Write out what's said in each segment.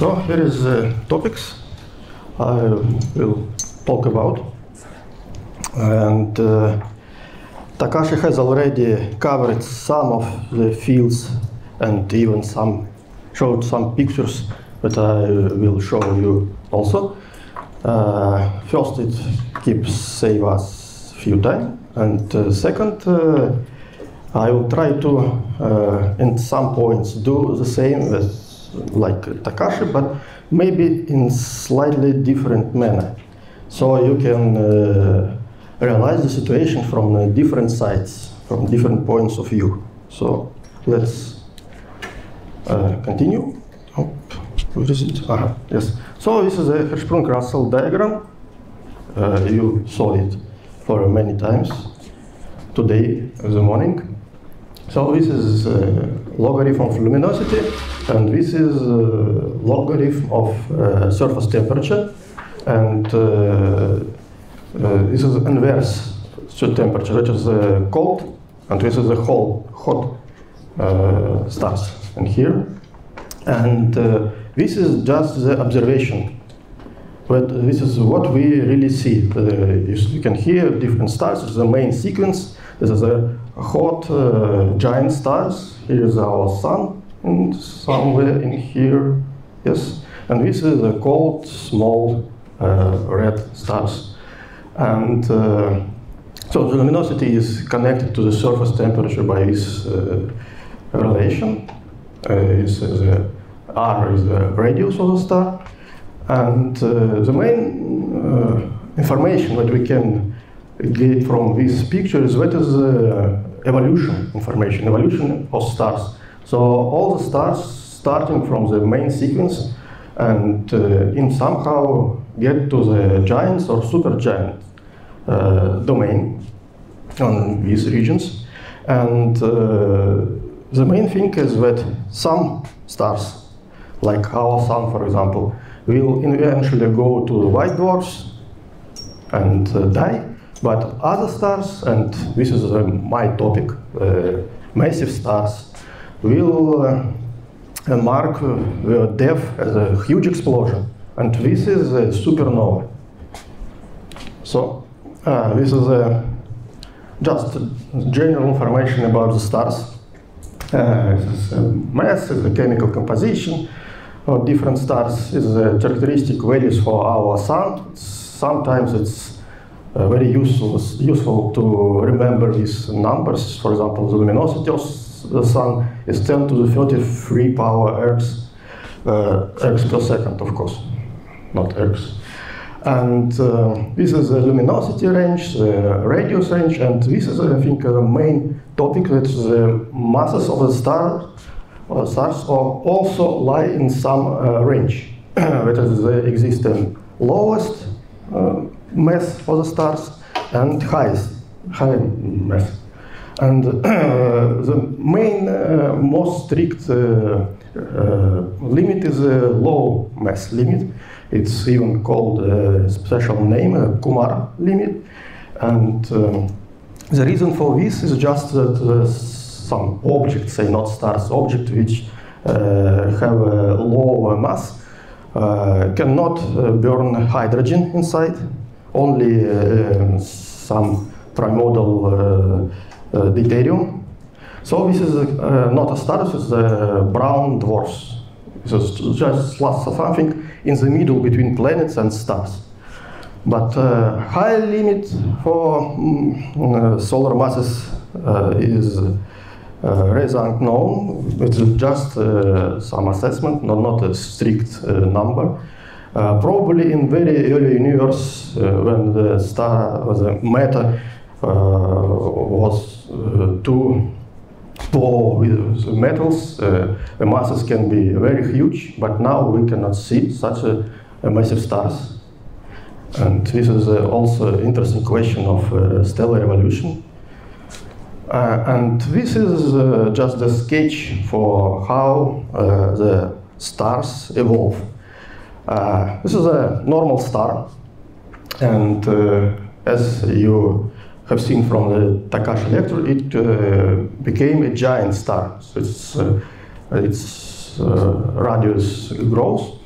So here is the topics I will talk about. And uh, Takashi has already covered some of the fields and even some showed some pictures that I will show you also. Uh, first, it keeps save us few time, and uh, second, uh, I will try to, uh, in some points, do the same as like Takashi, but maybe in slightly different manner, so you can uh, realize the situation from uh, different sides, from different points of view. So let's uh, continue. Oh, it? Ah, yes. So this is a Hertzsprung-Russell diagram. Uh, you saw it for many times today in the morning. So this is uh, logarithm of luminosity, and this is logarithm of uh, surface temperature, and uh, uh, this is inverse to temperature, which is cold, and this is the whole hot stars in here. And this is just the observation. But this is what we really see. Uh, you, you can hear different stars. This is the main sequence. This is a hot uh, giant stars. Here is our sun, and somewhere in here, yes. And this is a cold, small, uh, red stars. And uh, so the luminosity is connected to the surface temperature by this uh, relation. Uh, is, uh, the R is the radius of the star. And uh, the main information that we can get from this picture is what is uh, evolution information, evolution of stars. So all the stars starting from the main sequence and uh, in somehow get to the giants or supergiant uh, domain on these regions. And uh, the main thing is that some stars, like our sun, for example, will eventually go to the white dwarfs and uh, die. But other stars, and this is uh, my topic, uh, massive stars, will uh, uh, mark uh, their death as a huge explosion. And this is a supernova. So, uh, this is uh, just general information about the stars. Uh, uh, mass, is the chemical composition of different stars, is the characteristic values for our sun. Sometimes it's uh, very useful, useful to remember these numbers. For example, the luminosity of the sun is 10 to the 33 power ergs, uh, per second, of course, not ergs. And uh, this is the luminosity range, the radius range, and this is, I think, the main topic that the masses of the star, or stars al- also lie in some uh, range. that is, they exist in lowest uh, mass for the stars and highest high mass. And uh, the main, uh, most strict uh, limit is a low mass limit. It's even called a special name, a Kumar limit. And um, the reason for this is just that some objects, say not stars, objects which uh, have a low mass uh, cannot uh, burn hydrogen inside, only some primordial deuterium. So this is not a star, this is a brown dwarfs. This is just something in the middle between planets and stars. But uh, high limit for mm, uh, solar masses uh, is uh, rather unknown. It's just some assessment, not, not a strict number. Probably in very early universe, when the star, the matter was uh, too poor with metals, uh, the masses can be very huge, but now we cannot see such a, a massive stars. And this is uh, also an interesting question of uh, stellar evolution. Uh, and this is uh, just a sketch for how uh, the stars evolve. Uh, this is a normal star, and uh, as you have seen from the Takashi lecture, it uh, became a giant star. So its, uh, its uh, radius grows,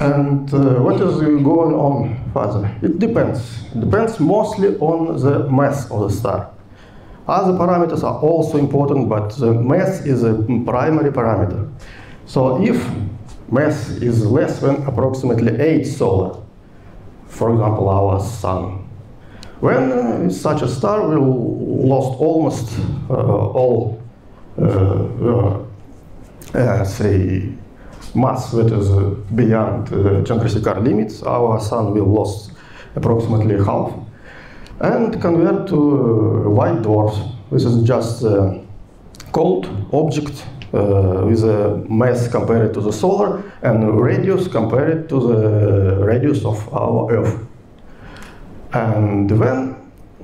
And uh, what is going on further? It depends. It depends mostly on the mass of the star. Other parameters are also important, but the mass is a primary parameter. So if mass is less than approximately 8 solar, for example, our sun, when uh, such a star will lost almost uh, all, uh, say, mass that is beyond Chandrasekhar limits, our sun will lose approximately half and convert to white dwarf. This is just a cold object uh, with a mass compared to the solar and radius compared to the radius of our Earth. And when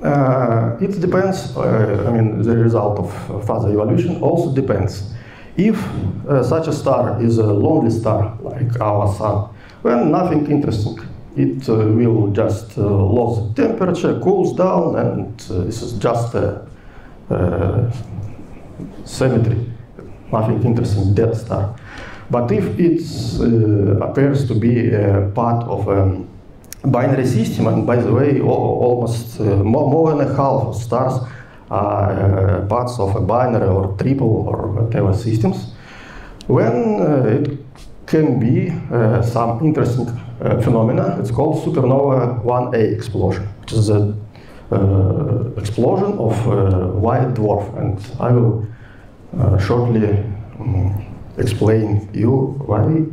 uh, it depends, uh, I mean, the result of further evolution also depends. If uh, such a star is a lonely star, like our sun, then nothing interesting. It uh, will just uh, lose temperature, cools down, and uh, this is just a uh, symmetry, nothing interesting, dead star. But if it uh, appears to be a part of a binary system, and by the way, al- almost uh, more, more than a half of stars are uh, parts of a binary or triple or whatever systems, when uh, it can be some interesting phenomena. It's called supernova 1A explosion, which is a uh, explosion of uh, white dwarf, and I will uh, shortly um, explain you why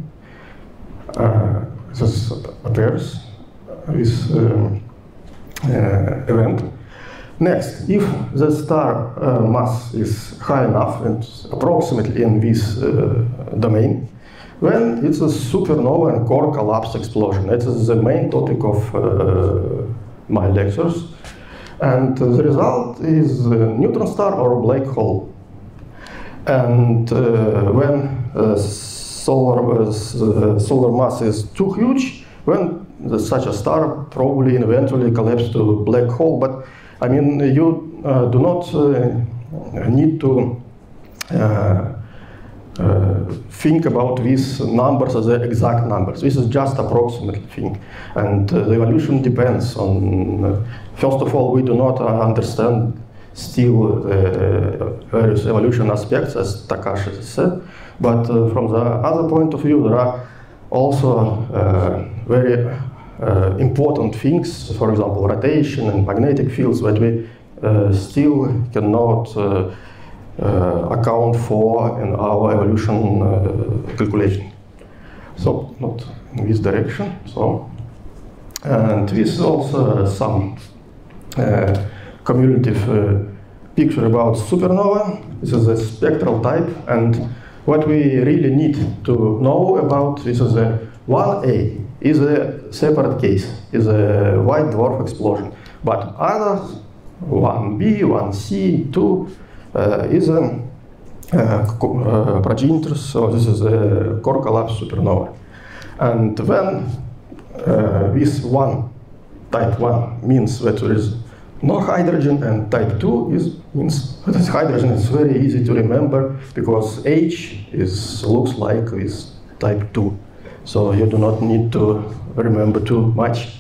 this appears this um, uh, event. Next, if the star uh, mass is high enough and approximately in this uh, domain, then it's a supernova and core collapse explosion. That is the main topic of my lectures. And the result is neutron star or black hole. And uh, when uh, solar, uh, solar mass is too huge, when such a star probably eventually collapse to a black hole. But I mean, you uh, do not uh, need to uh, uh, think about these numbers as the exact numbers. This is just approximate thing, and uh, the evolution depends on. Uh, first of all, we do not understand still various evolution aspects, as Takashi said. But from the other point of view, there are also uh, very uh, important things, for example, rotation and magnetic fields that we uh, still cannot account for in our evolution calculation. So not in this direction. So and this is also some cumulative picture about supernova. This is a spectral type, and what we really need to know about this is a 1A is a separate case, is a white dwarf explosion. But others, 1B, 1C, 2, uh, is a uh, uh, progenitors, so this is a core collapse supernova. And when uh, this one, type 1, means that there is no hydrogen, and type 2 is, means that hydrogen is very easy to remember because H is, looks like this type 2. So you do not need to remember too much.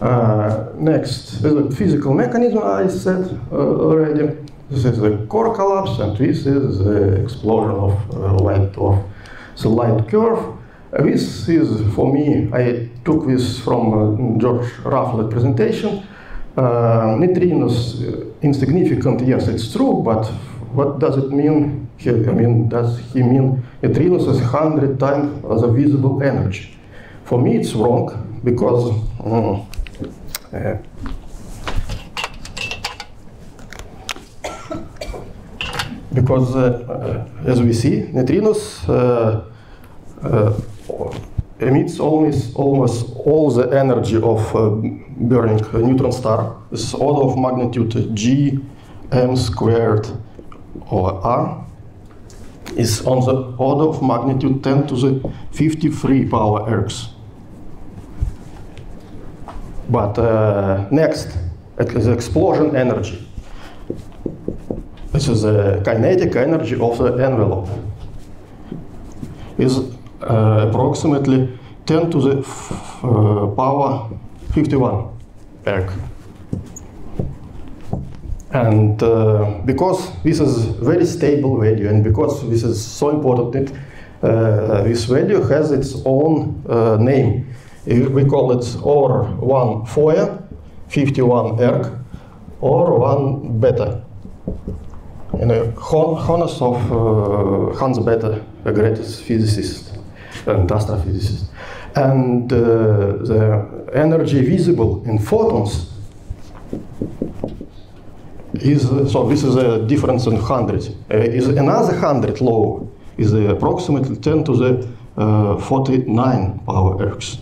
Uh, next, a physical mechanism I said uh, already. This is the core collapse, and this is the explosion of uh, light of the light curve. Uh, this is for me. I took this from uh, George Raffelt presentation. Uh, neutrinos uh, insignificant. Yes, it's true, but what does it mean? I mean, does he mean neutrinos is hundred times the visible energy? For me, it's wrong because. mm, uh, because uh, as we see, neutrinos uh, uh, emits almost, almost all the energy of uh, burning a neutron star. It's order of magnitude g m squared over r is on the order of magnitude 10 to the 53 power ergs. But uh, next, is explosion energy. This is the kinetic energy of the envelope. Is approximately 10 to the uh, power 51 erg. And uh, because this is a very stable value and because this is so important, uh, this value has its own uh, name. We call it or 1 Foia, 51 erg, or 1 Bethe. You know, Honors of uh, Hans Bethe, a greatest physicist and astrophysicist. And uh, the energy visible in photons is, so this is a difference in 100, uh, is another 100 low, is approximately 10 to the uh, 49 power ergs.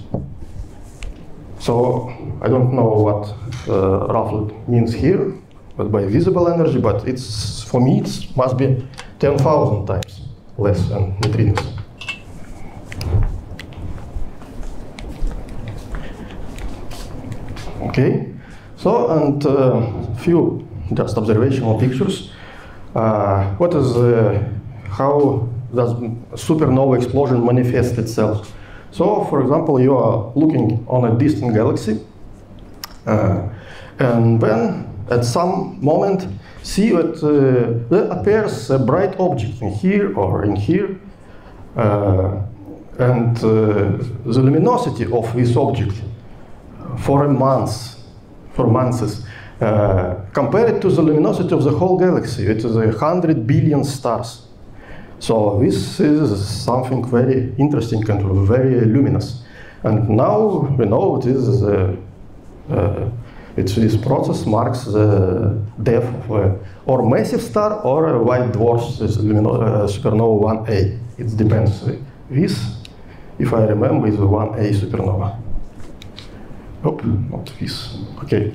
So I don't know what uh, roughly means here, but by visible energy, but it's for me it must be 10,000 times less than neutrinos. Okay, so and uh, few just observational pictures. Uh, what is uh, how does supernova explosion manifest itself? So, for example, you are looking on a distant galaxy, uh, and then at some moment see that uh, there appears a bright object in here or in here, uh, and uh, the luminosity of this object for a month, for months, uh, compared to the luminosity of the whole galaxy, it is a hundred billion stars. So this is something very interesting and very luminous. And now we know it is uh, uh, this process marks the death of a or massive star or a white dwarf uh, supernova 1A. It depends. This, if I remember, is a 1A supernova. Oh, not this. Okay.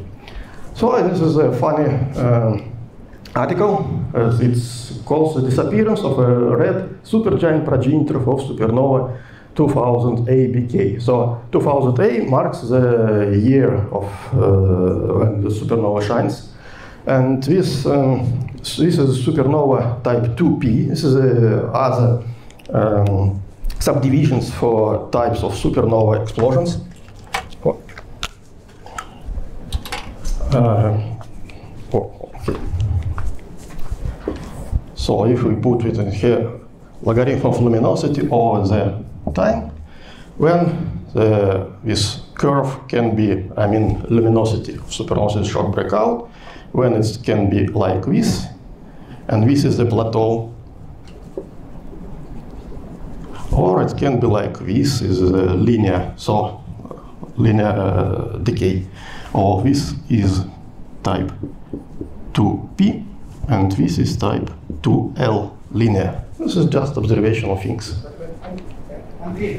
So this is a funny um, article. Uh, it's called The Disappearance of a Red Supergiant Progenitor of Supernova 2000 ABK. So 2000 A marks the year of uh, when the supernova shines. And this, um, this is supernova type 2P. This is uh, other um, subdivisions for types of supernova explosions. Uh, oh, okay. So if we put it in here, logarithm of luminosity over the time, when the, this curve can be, I mean, luminosity of supernova shock breakout, when it can be like this, and this is the plateau, or it can be like this, is linear, so linear uh, decay or this is type 2p and this is type 2l linear. This is just observational things.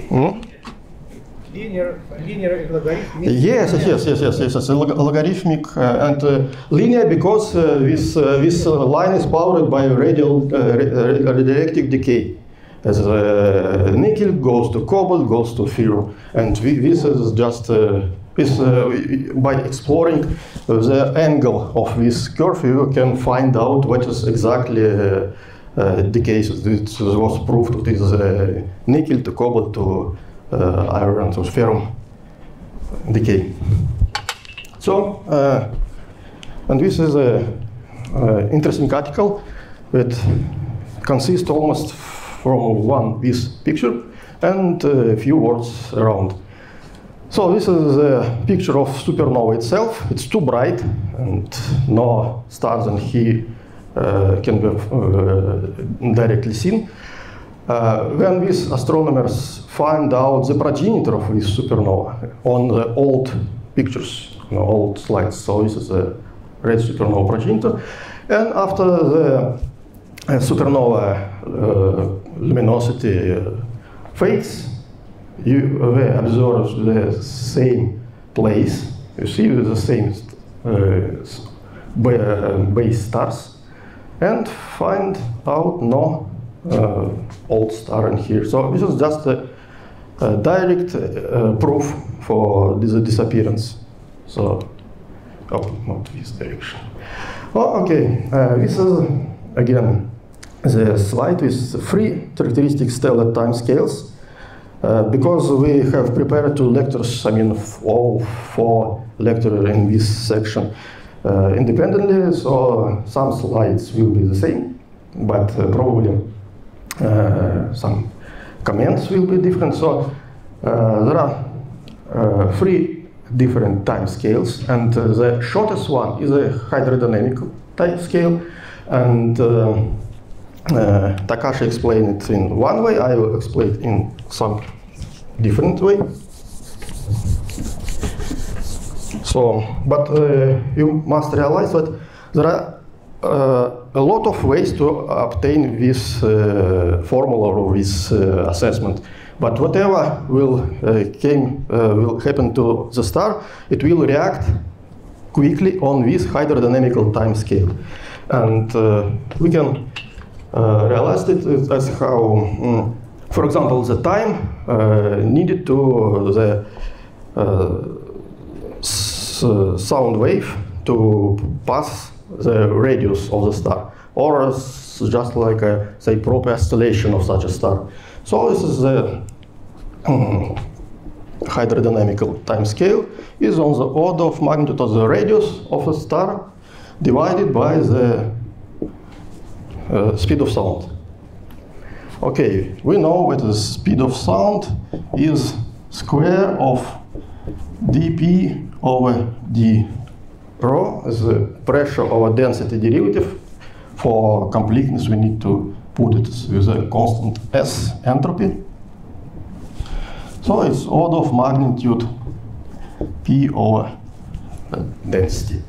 Hmm? Linear, linear logarithmic. Yes, yes, yes, yes, yes, yes. Log logarithmic uh, and uh, linear because uh, this uh, this uh, line is powered by radial uh, radioactive decay. As nickel goes to cobalt, goes to ferro, and this is just is uh, by exploring the angle of this curve, you can find out what is exactly uh, uh, the case. It was proved it is nickel to cobalt to iron to ferrum decay. So, and this is an interesting article that consists almost from one piece picture and a few words around. So this is a picture of supernova itself. It's too bright and no stars in here uh, can be uh, directly seen. Uh, when these astronomers find out the progenitor of this supernova on the old pictures, you know, old slides, so this is a red supernova progenitor, and after the uh, supernova uh, luminosity uh, fades, you observe the same place, you see the same uh, base stars, and find out no uh, old star in here. So this is just a, a direct uh, proof for this disappearance. So, oh, not this direction. Oh, okay, uh, this is again the slide with three characteristic stellar time scales Uh, because we have prepared two lectures, I mean, all four lectures in this section uh, independently, so some slides will be the same, but uh, probably uh, some comments will be different. So uh, there are three different time scales, and the shortest one is a hydrodynamic time scale, and Takashi explained it in one way, I will explain it in some different way. So, but uh, you must realize that there are uh, a lot of ways to obtain this uh, formula or this uh, assessment. But whatever will uh, came will happen to the star, it will react quickly on this hydrodynamical time scale, and we can uh, realized it as how, um, for example, the time uh, needed to the sound wave to pass the radius of the star, or just like a, say, proper oscillation of such a star. So this is the um, hydrodynamical time scale is on the order of magnitude of the radius of a star divided by the uh, speed of sound. Okay, we know that the speed of sound is square of dp over d rho is the pressure over density derivative. For completeness, we need to put it with a constant s entropy. So it's order of magnitude p over density.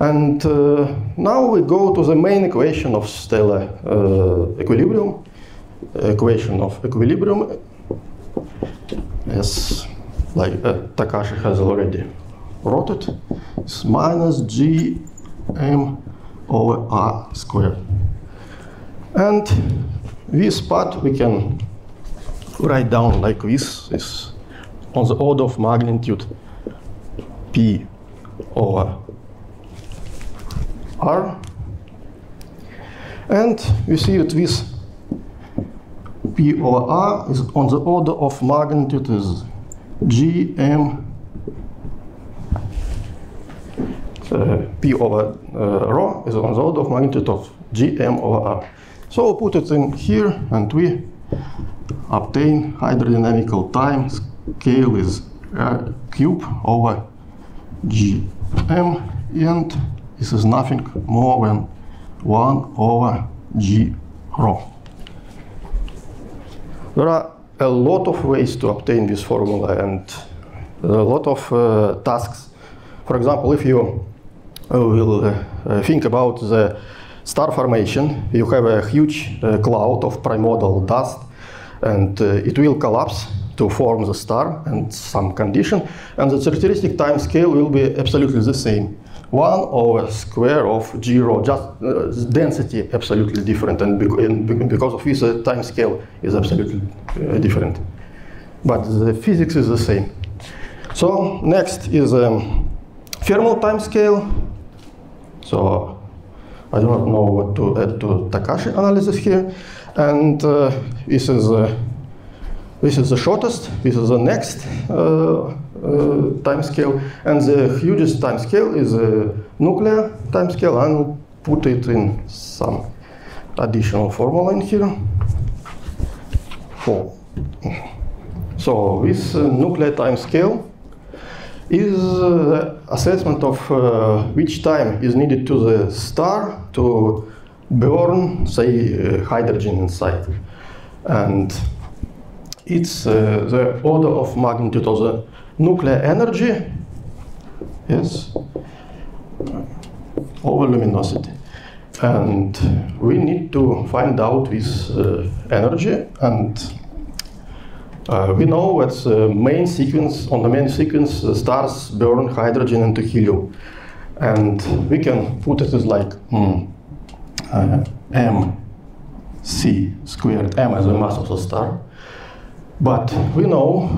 And uh, now we go to the main equation of stellar uh, equilibrium, equation of equilibrium, as like uh, Takashi has already wrote it, it's minus g m over r squared. And this part we can write down like this, is on the order of magnitude p over R. And you see that this P over R is on the order of magnitude is G M uh, P over uh, rho is on the order of magnitude of G M over R. So we'll put it in here and we obtain hydrodynamical time scale is R cube over G M and this is nothing more than 1 over g rho. There are a lot of ways to obtain this formula and a lot of uh, tasks. For example, if you uh, will uh, think about the star formation, you have a huge uh, cloud of primordial dust and uh, it will collapse to form the star and some condition and the characteristic time scale will be absolutely the same. 1 over square of 0, just uh, density absolutely different, and, because of this, the time scale is absolutely uh, different. But the physics is the same. So next is um, thermal time scale. So I do not know what to add to Takashi analysis here. And uh, this is uh, this is the shortest. This is the next uh, time scale, and the hugest time scale is a nuclear time scale. I'll put it in some additional formula in here. Four. So this uh, nuclear time scale is uh, assessment of uh, which time is needed to the star to burn, say, uh, hydrogen inside. And it's uh, the order of magnitude of the nuclear energy is over luminosity. And we need to find out this uh, energy and uh, we know that the main sequence, on the main sequence, the stars burn hydrogen into helium. And we can put it as like mm, uh, mc squared, m as the mass of the star. But we know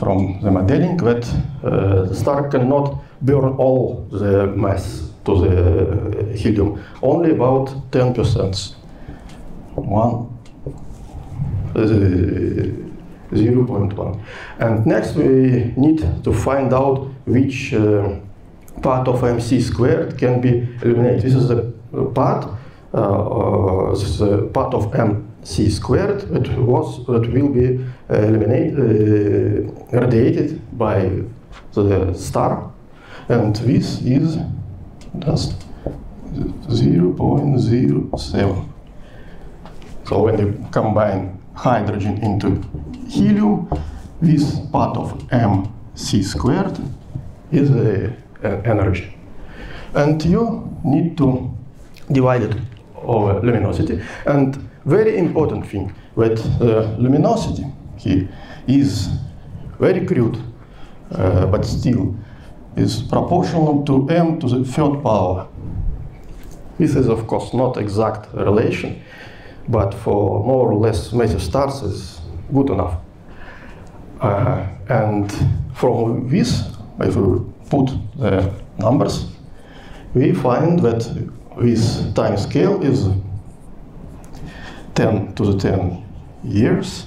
from the modeling that uh, the star cannot burn all the mass to the helium, only about 10%. One, uh, 0.1. And next we need to find out which uh, part of MC squared can be eliminated. This is the part, uh, uh, this is a part of MC squared that was that will be eliminated, uh, radiated by the star, and this is just 0.07. So when you combine hydrogen into helium, this part of mc squared is the uh, energy. And you need to divide it over luminosity. And very important thing, that uh, luminosity here is very crude, uh, but still is proportional to m to the third power. This is of course not exact relation, but for more or less massive stars is good enough. Uh, and from this, if we put the numbers, we find that this time scale is 10 to the 10 years,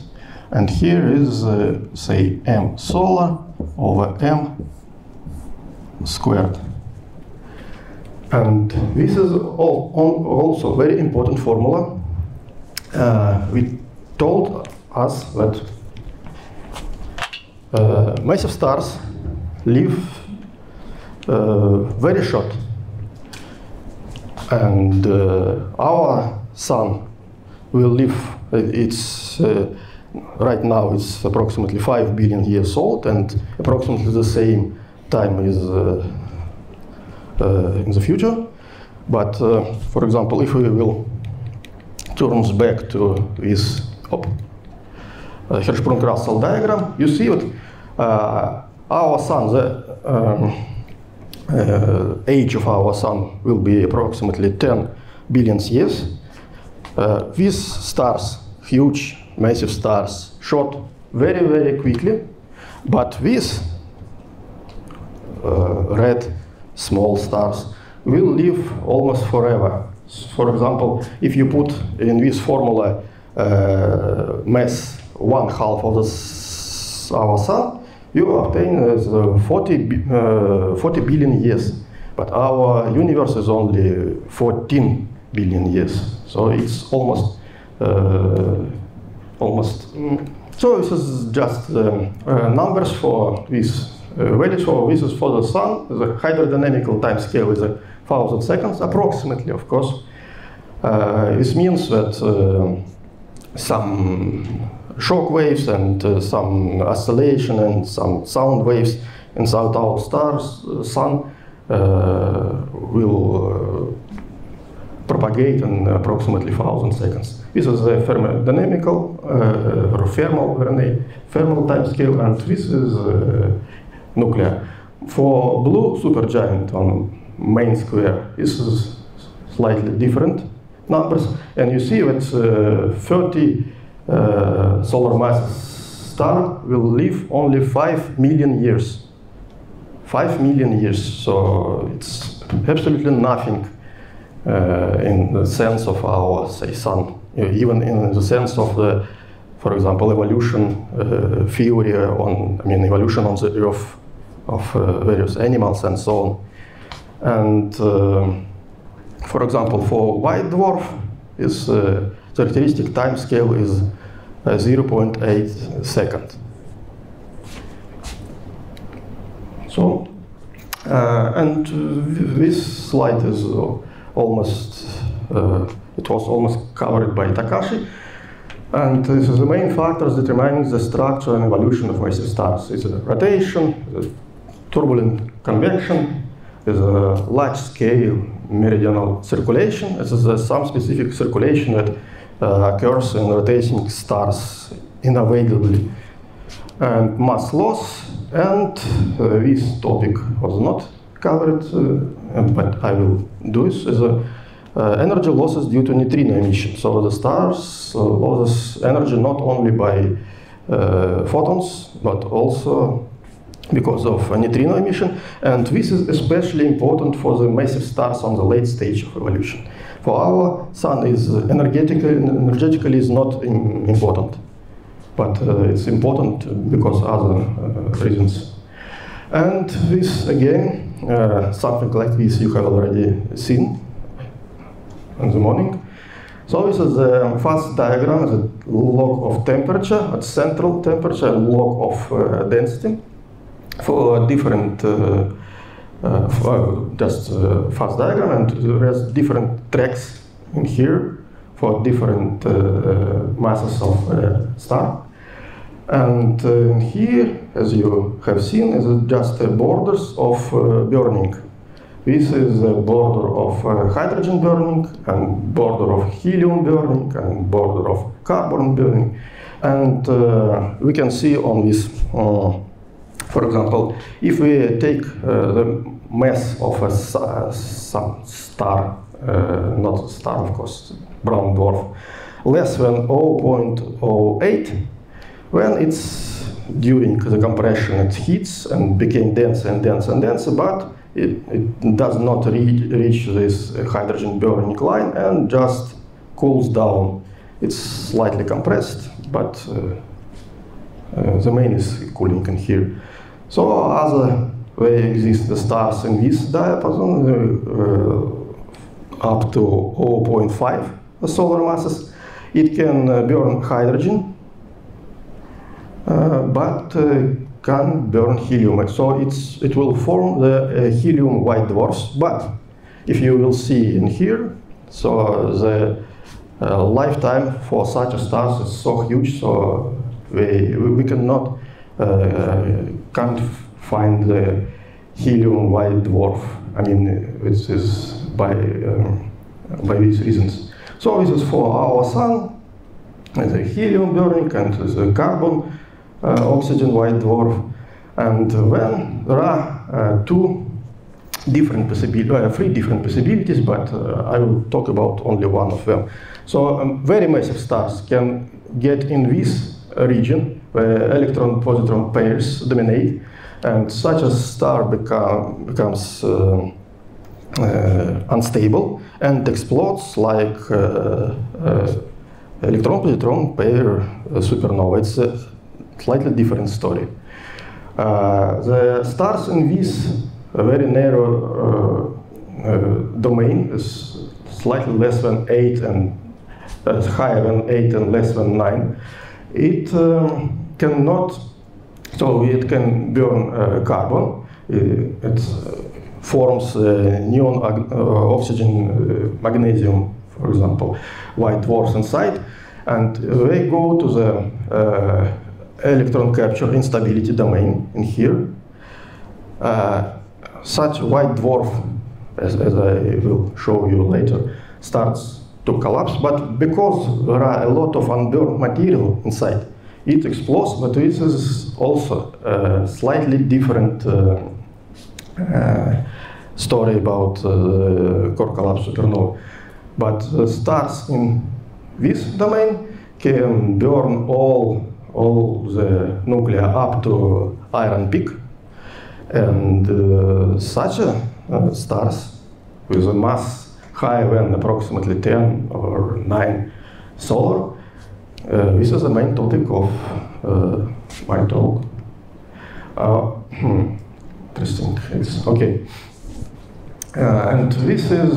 and here is, uh, say, m solar over m squared. And this is all, also very important formula. Uh, we told us that uh, massive stars live uh, very short. And uh, our sun will live, it's uh, right now it's approximately 5 billion years old and approximately the same time is uh, uh, in the future. But uh, for example, if we will turn back to this op, Hertzsprung-Russell diagram, you see that our sun, the um, uh, age of our sun will be approximately 10 billion years. Uh, these stars, huge, massive stars, shot very, very quickly, but these uh, red small stars will live almost forever. For example, if you put in this formula uh, mass one half of the, our sun, you obtain uh, 40, uh, 40 billion years. But our universe is only 14 billion years. So it's almost, uh, almost. Mm. So this is just um, uh, numbers for this uh, values for this is for the sun. The hydrodynamical time scale is a thousand seconds, approximately, of course. This means that some shock waves and uh, some oscillation and some sound waves inside our star's uh, sun uh, will propagate in approximately 1000 seconds. This is a thermodynamical or thermal RNA thermal time scale, and this is nuclear. For blue supergiant on main square, this is slightly different numbers, and you see that uh, 30 uh, solar mass star will live only 5 million years. 5 million years, so it's absolutely nothing uh, in the sense of our, say, sun, even in the sense of the, for example, evolution uh, theory on, I mean, evolution on the Earth of uh, various animals and so on. And uh, for example, for white dwarf, is uh, characteristic time scale is 0.8 second. So, uh, and this slide is almost, uh, it was almost covered by Takashi. And this is the main factors determining the structure and evolution of massive stars. It's a rotation, turbulent convection, is a large scale meridional circulation. This is some specific circulation that uh, occurs in rotating stars inevitably. And mass loss, and uh, this topic was not covered, uh, but I will do this, is a uh, energy losses due to neutrino emission. So the stars uh, loses energy not only by uh, photons, but also because of neutrino emission. And this is especially important for the massive stars on the late stage of evolution. For our sun is energetically, energetically is not important. but uh, it's important because other uh, reasons. And this again, uh, something like this you have already seen in the morning. So this is a phase diagram, the log of temperature at central temperature, and log of uh, density for different uh, uh, for just phase diagram and there's different tracks in here for different masses of star. And uh, here, as you have seen, is just uh, borders of uh, burning. This is a border of uh, hydrogen burning, and border of helium burning, and border of carbon burning. And uh, we can see on this, uh, for example, if we take the mass of a some star, not star of course, brown dwarf, less than 0.08, when it's during the compression it heats and became denser and denser and denser, but it, it does not reach, reach this hydrogen burning line and just cools down. It's slightly compressed, but uh, uh, the main is cooling in here. So other way exist the stars in this diapason uh, uh, up to 0.5 solar masses. It can uh, burn hydrogen but uh, can burn helium. So it's, it will form the uh, helium white dwarfs. But if you will see in here, so the uh, lifetime for such a stars is so huge, so we, we cannot uh, can't find the helium white dwarf. I mean, this is by by these reasons. So this is for our sun, the helium burning and the carbon uh, oxygen white dwarf. And when there are uh, two different possibilities, uh, three different possibilities, but uh, I will talk about only one of them. So um, very massive stars can get in this region where electron-positron pairs dominate, and such a star become, becomes uh, uh, unstable and explodes like uh, uh, electron-positron pair uh, supernova. It's slightly different story. Uh, the stars in this very narrow uh, uh, domain is slightly less than 8 and uh, higher than 8 and less than 9. It cannot, so it can burn carbon. It forms neon oxygen magnesium, for example, white dwarfs inside, and they go to the uh, electron capture instability domain in here. Uh, such white dwarf, as, as I will show you later, starts to collapse, but because there are a lot of unburned material inside, it explodes, but this is also a slightly different uh, uh, story about uh, core collapse supernova. But stars in this domain can burn all, all the nuclear up to iron peak. And uh, such uh, stars with a mass higher than approximately 10 or 9 solar, uh, this is the main topic of uh, my talk. Uh, interesting. It's okay. Uh, and this is.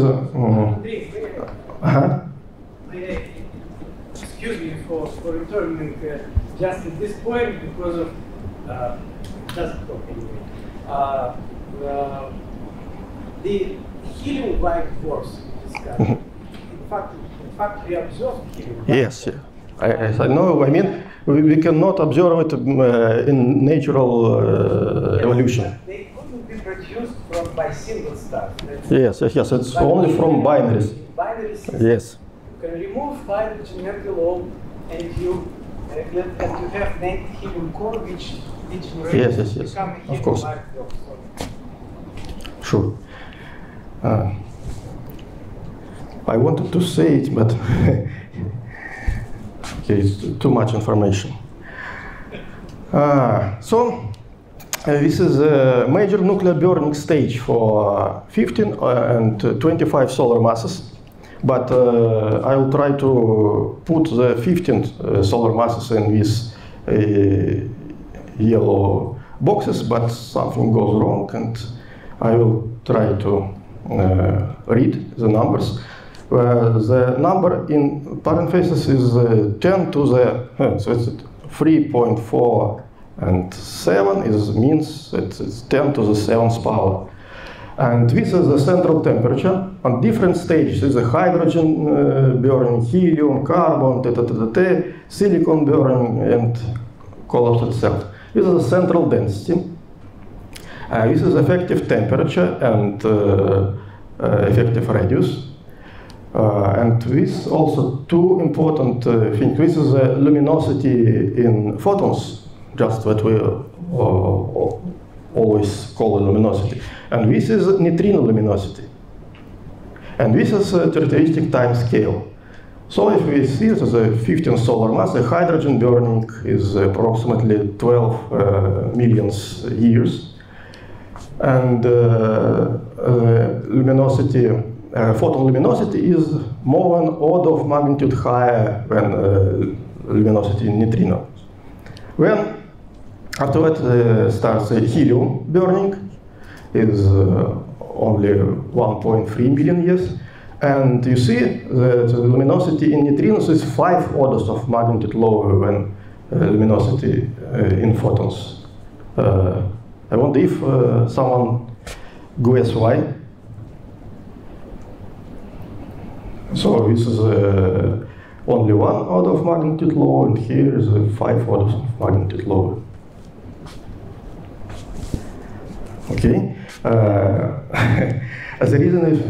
-huh. Excuse me for, for returning just at this point because of uh, just talk anyway. Uh, uh, the helium white dwarfs discussed. Mhm. in fact, in fact, we observed helium. Yes. I, I, know. I mean, we, we cannot observe it um, uh, in natural uh, evolution. They couldn't be produced from by single stars. That's- Yes, yes, yes. It's only from binaries. Binary system. Yes. You can remove hydrogen metal and you get, you have named helium core which Yes, yes, yes. Of course. Sure. Uh, I wanted to say it, but okay, it's too- much information. Uh, so, uh, this is a major nuclear burning stage for uh, 15 uh, and uh, 25 solar masses. But uh, I will try to put the 15 uh, solar masses in this yellow boxes, but something goes wrong, and I will try to uh, read the numbers. Uh, the number in parentheses is uh, 10 to the, so it's 3.4 and 7 is, means that it's 10 to the 7th power. And this is the central temperature. On different stages, is a hydrogen uh, burning, helium, carbon, t, t, t, t, silicon burning, and collapse itself. This is the central density. Uh, this is effective temperature and uh, uh effective radius. Uh, and this also two important uh, things. This is the luminosity in photons, just what we always call luminosity. And this is neutrino luminosity. And this is a characteristic time scale. So if we see it as a 15 solar mass, the hydrogen burning is approximately 12 uh, millions years. And uh, uh, luminosity, uh, photon luminosity is more than order of magnitude higher than uh, luminosity in neutrinos. When after that uh, starts helium burning, is only 1.3 million years. And you see that the luminosity in neutrinos is five orders of magnitude lower than uh, luminosity uh, in photons. Uh, I wonder if uh, someone guess why. So this is uh, only one order of magnitude lower, and here is five orders of magnitude lower. Okay. Uh, the reason, is,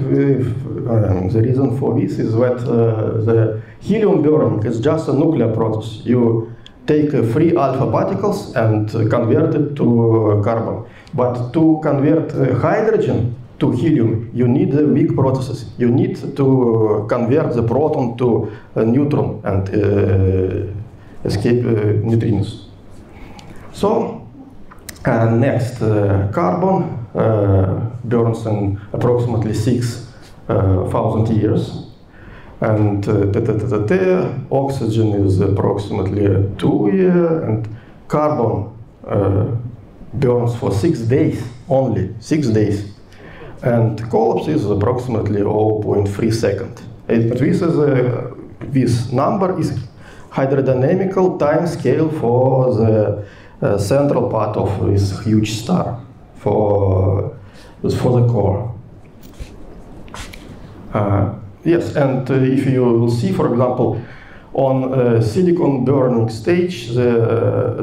um, the reason for this is that uh, the helium burning is just a nuclear process. You take uh, free alpha particles and convert it to carbon. But to convert hydrogen to helium, you need the weak processes. You need to convert the proton to a neutron and uh, escape uh, neutrinos. So, uh, next, carbon uh, burns in approximately 6,000 uh, years. And uh, oxygen is approximately two year, and carbon burns for six days only, six days. And collapse is approximately 0.3 second. And this, is a, this number is hydrodynamical time scale for the uh, central part of this huge star for, for the core. Uh, yes, and uh, if you will see, for example, on uh, silicon burning stage, the uh, uh,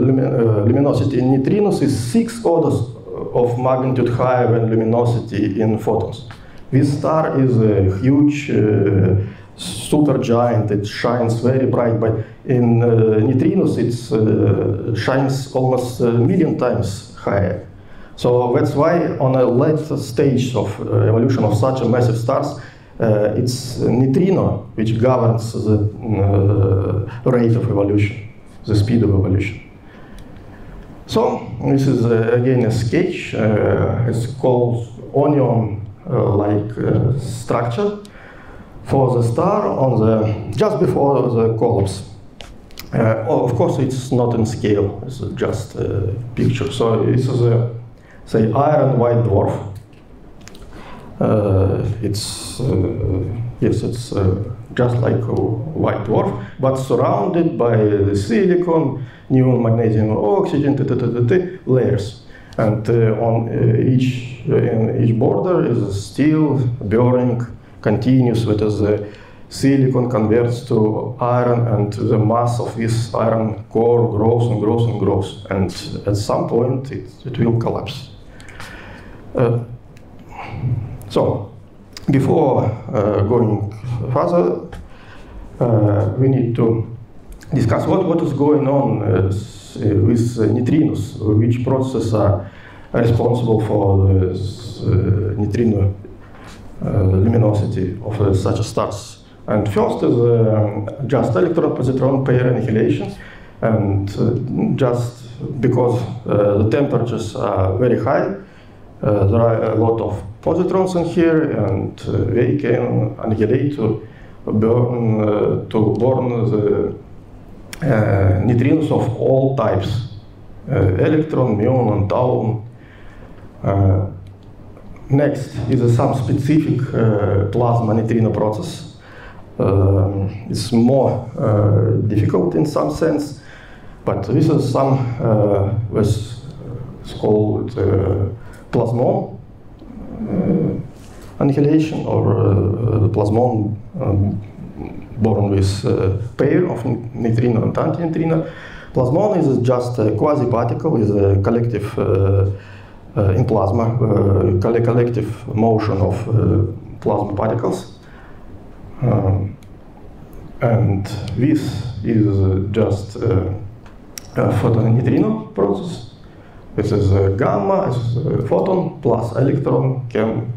luminosity in neutrinos is six orders of magnitude higher than luminosity in photons. This star is a huge uh, supergiant. It shines very bright, but in neutrinos it shines almost a million times higher. So that's why on a late stage of uh, evolution of such a massive stars, uh, it's neutrino which governs the uh, rate of evolution, the speed of evolution. So this is uh, again a sketch. Uh, it's called onion-like uh, structure for the star on the just before the collapse. of course, it's not in scale. It's just a picture. So this is a say iron white dwarf. Uh, it's uh, yes, it's uh, just like a white dwarf, but surrounded by silicon, neon, magnesium, oxygen, layers, and uh, on uh, each in each border is still burning continuous, which is the silicon converts to iron and the mass of this iron core grows and grows and grows and at some point it, it will collapse. Uh, so, before uh, going further, uh, we need to discuss what, what is going on with neutrinos, which processes are responsible for the neutrino luminosity of such stars. And first is uh, just electron-positron pair annihilation, and uh, just because uh, the temperatures are very high, uh, there are a lot of positrons in here, and uh, they can annihilate to burn uh, to burn the neutrinos of all types, electron, muon, and tau. Next is some specific plasma neutrino process. it's more difficult in some sense, but this is some uh, was called uh, plasmon uh, annihilation or uh, plasmon um, born with a pair of neutrino and antineutrino. Plasmon is just a quasi-particle, is a collective uh, uh, in plasma, uh, collective motion of plasma particles. Um, and this is just uh, photoneutrino process. This is a gamma, as a photon plus electron can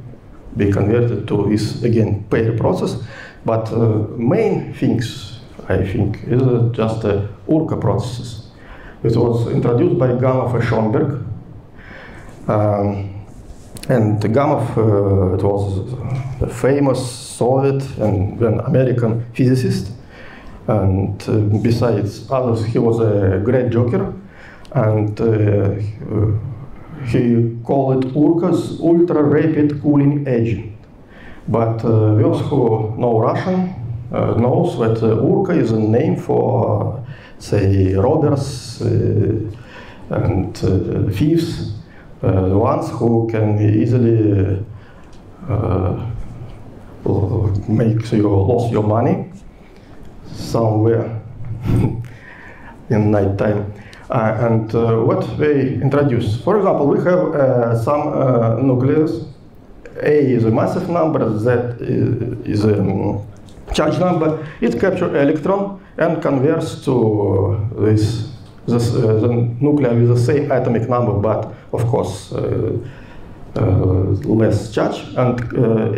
be converted to this, again, pair process. But uh, main things, I think, is uh, just uh, Urca processes. It was introduced by Gamow Schenberg. Um, and Gamow, uh, it was a famous Soviet and then American physicist. And uh, besides others, he was a great joker, and uh, he called it Urca's ultra rapid cooling agent. But uh, those who know Russian uh, knows that uh, Urca is a name for, say, robbers and thieves, the ones who can easily make you lose your money somewhere in night time. Uh, and uh, what they introduce. For example, we have uh, some uh, nucleus. A is a massive number, Z is a um, charge number. It captures electron and converts to this, this uh, the nuclei with the same atomic number, but of course uh, less charge, and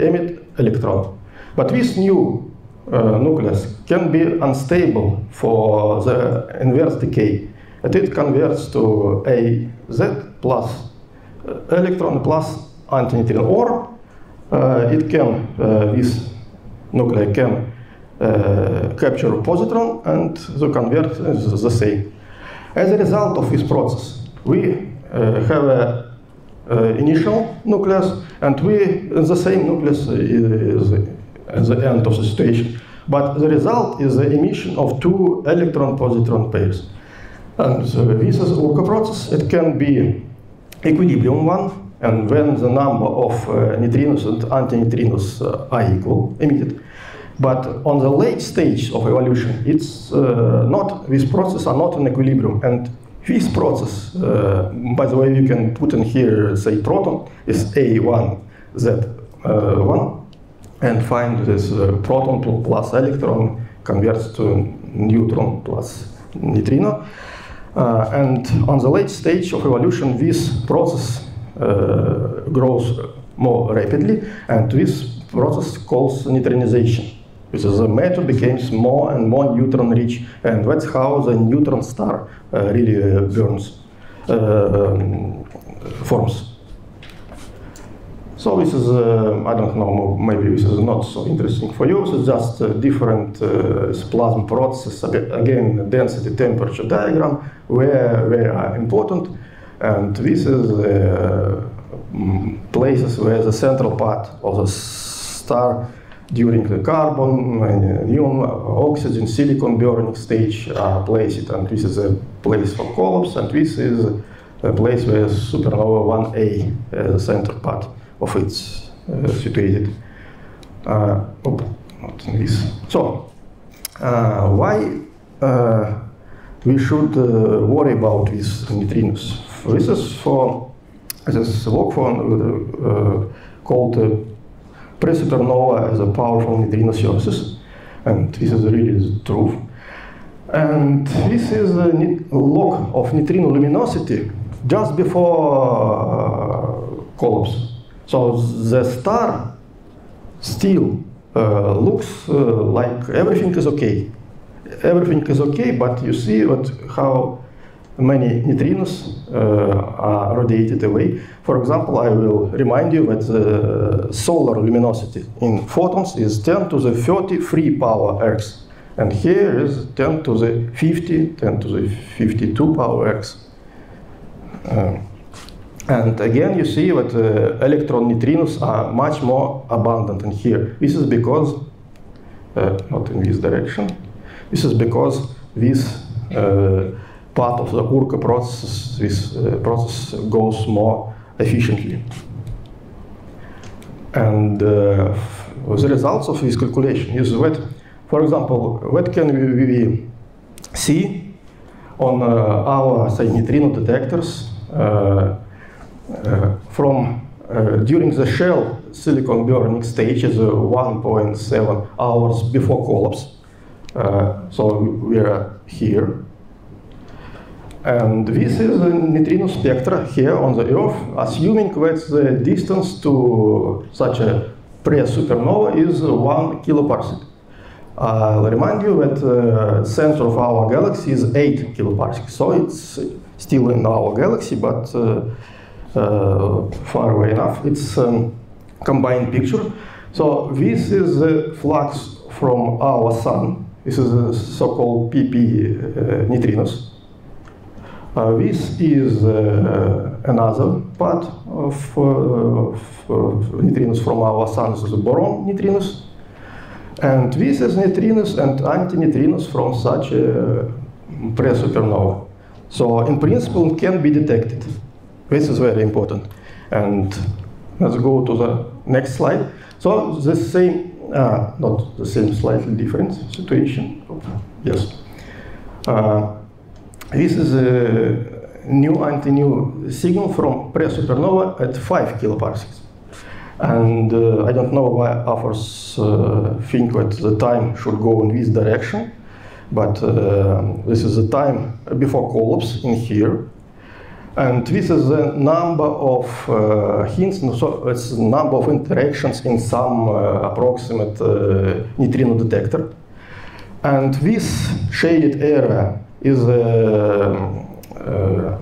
emit electron. But this new uh, nucleus can be unstable for the inverse decay. And it converts to a Z plus uh, electron plus antineutrino, or uh, it can, uh, this nuclei can uh, capture positron and the convert is the same. As a result of this process, we uh, have a initial nucleus and we, the same nucleus is at the end of the station. But the result is the emission of two electron-positron pairs. And this is Urca process. It can be equilibrium one, and when the number of uh, neutrinos and antineutrinos uh, are equal, emitted. But on the late stage of evolution, it's uh, not, these processes are not in equilibrium. And this process, uh, by the way, you can put in here, say, proton, is A1, Z1, and find this uh, proton plus electron converts to neutron plus neutrino. Uh, and on the late stage of evolution, this process uh, grows more rapidly, and this process calls neutronization. Is the matter becomes more and more neutron rich, and that's how the neutron star uh, really uh, burns, uh, um, forms. So this is, uh, I don't know, maybe this is not so interesting for you. It's just a different uh, plasma process, again, density temperature diagram, where they are important. And this is uh, places where the central part of the star during the carbon, neon, oxygen, silicon burning stage are placed. And this is a place for collapse, and this is a place where supernova 1A, uh, center part of its uh, situated. Uh, oh, not this. So, uh, why we should worry about these neutrinos? This is for this work for called presupernova as a powerful neutrino sources, and this is really truth. And this is a log of neutrino luminosity just before uh, collapse. So the star still uh, looks uh, like everything is okay. Everything is okay, but you see what, how many neutrinos are radiated away. For example, I will remind you that the solar luminosity in photons is 10 to the 33 power x. And here is 10 to the 50, 10 to the 52 power x. Uh, and again, you see that uh, electron neutrinos are much more abundant in here. This is because, uh, not in this direction, this is because this uh, part of the URCA process, this uh, process goes more efficiently. And uh, the results of this calculation is that, for example, what can we, we see on uh, our, say, neutrino detectors uh, uh, from uh, during the shell silicon burning stage is 1.7 hours before collapse. so we are here. And this is a neutrino spectra here on the Earth, assuming that the distance to such a pre-supernova is 1 kiloparsec. I'll remind you that the uh, center of our galaxy is 8 kiloparsec, so it's still in our galaxy, but uh, uh, far away enough. It's a um, combined picture. So this is the flux from our sun. This is the so-called PP uh, neutrinos. This is another part of, of, neutrinos from our sun. This is boron neutrinos. And this is neutrinos and antineutrinos from such a pre-supernova. So in principle, can be detected. This is very important. And let's go to the next slide. So the same, uh, not the same, slightly different situation. Yes. Uh, this is a new anti-new signal from pre-supernova at 5 kiloparsecs. And uh, I don't know why authors uh, think that the time should go in this direction, but uh, this is the time before collapse in here. And this is the number of uh, hints, so it's the number of interactions in some uh, approximate uh, neutrino detector. And this shaded area is a, a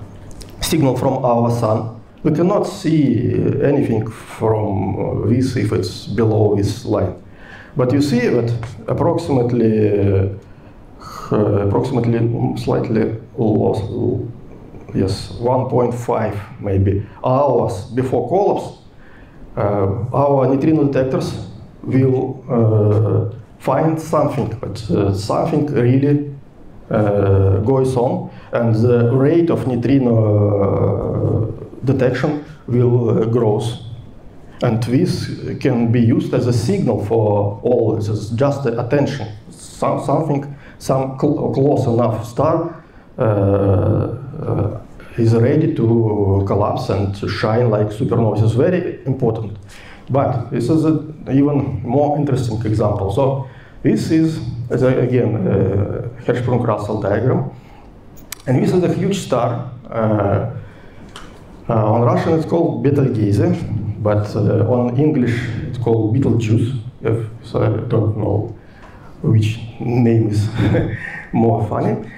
signal from our sun. We cannot see anything from this if it's below this line. But you see that approximately, uh, approximately slightly lost, yes, 1.5 maybe hours before collapse, uh, our neutrino detectors will uh, find something, but uh, something really uh, goes on, and the rate of neutrino uh, detection will uh, grow. And this can be used as a signal for all, is just attention, some, something, some cl close enough star uh, is ready to collapse and to shine like supernova. Is very important. But this is an even more interesting example. So this is, again, a Hertzsprung-Russell diagram. And this is a huge star. Uh, uh, on Russian it's called Betelgeuse, but uh, on English it's called Betelgeuse. So I don't know which name is more funny.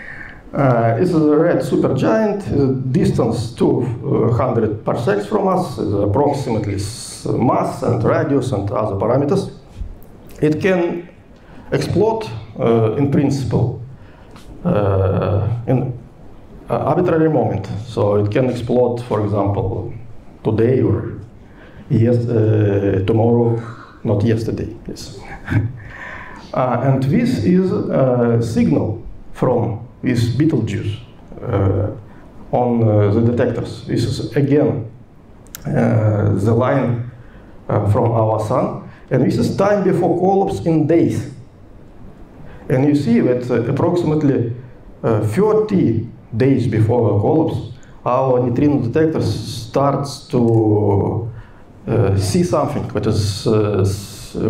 Uh, it's a red supergiant, uh, distance 200 parsecs from us, is approximately mass and radius and other parameters. It can explode uh, in principle uh, in arbitrary moment. So it can explode, for example, today or yes, uh, tomorrow, not yesterday. Yes. and this is a signal from this Betelgeuse uh, on uh, the detectors. This is again uh, the line from our sun, and this is time before collapse in days. And you see that approximately 30 days before collapse, our neutrino detector starts to uh, see something that is uh,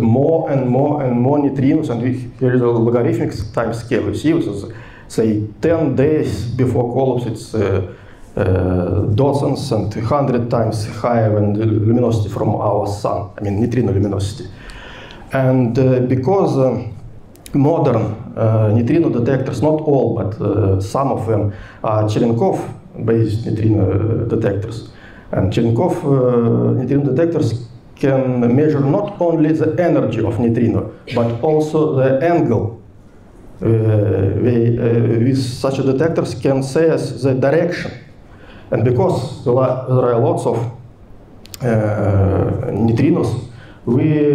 more and more and more neutrinos, and here is a logarithmic time scale. You see, is say 10 days before collapse, it's uh, uh, dozens and 100 times higher than the luminosity from our sun, I mean neutrino luminosity. And uh, because um, modern uh, neutrino detectors, not all, but uh, some of them are Cherenkov-based neutrino detectors. And Cherenkov uh, neutrino detectors can measure not only the energy of neutrino, but also the angle they, with such detectors can say us the direction. And because there are lots of neutrinos, we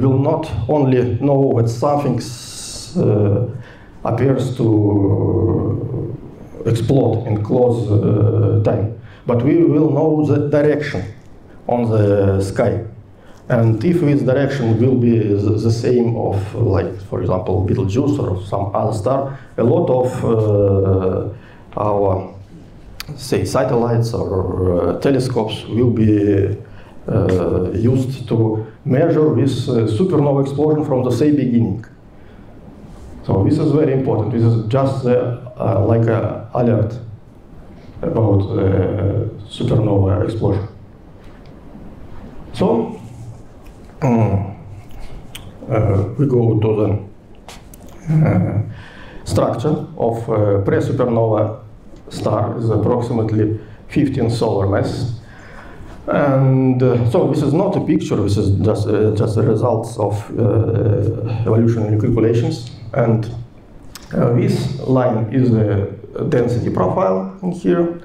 will not only know that something appears to explode in close uh, time. But we will know the direction on the sky. And if this direction will be the same of, like, for example, Betelgeuse or some other star, a lot of uh, our, say, satellites or uh, telescopes will be uh, used to measure this uh, supernova explosion from the same beginning. So this is very important. This is just uh, like an alert about uh, supernova explosion. So uh, we go to the structure of pre-supernova star is approximately 15 solar mass. And uh, so this is not a picture, this is just, uh, just the results of uh, evolutionary calculations. And uh, this line is the density profile in here,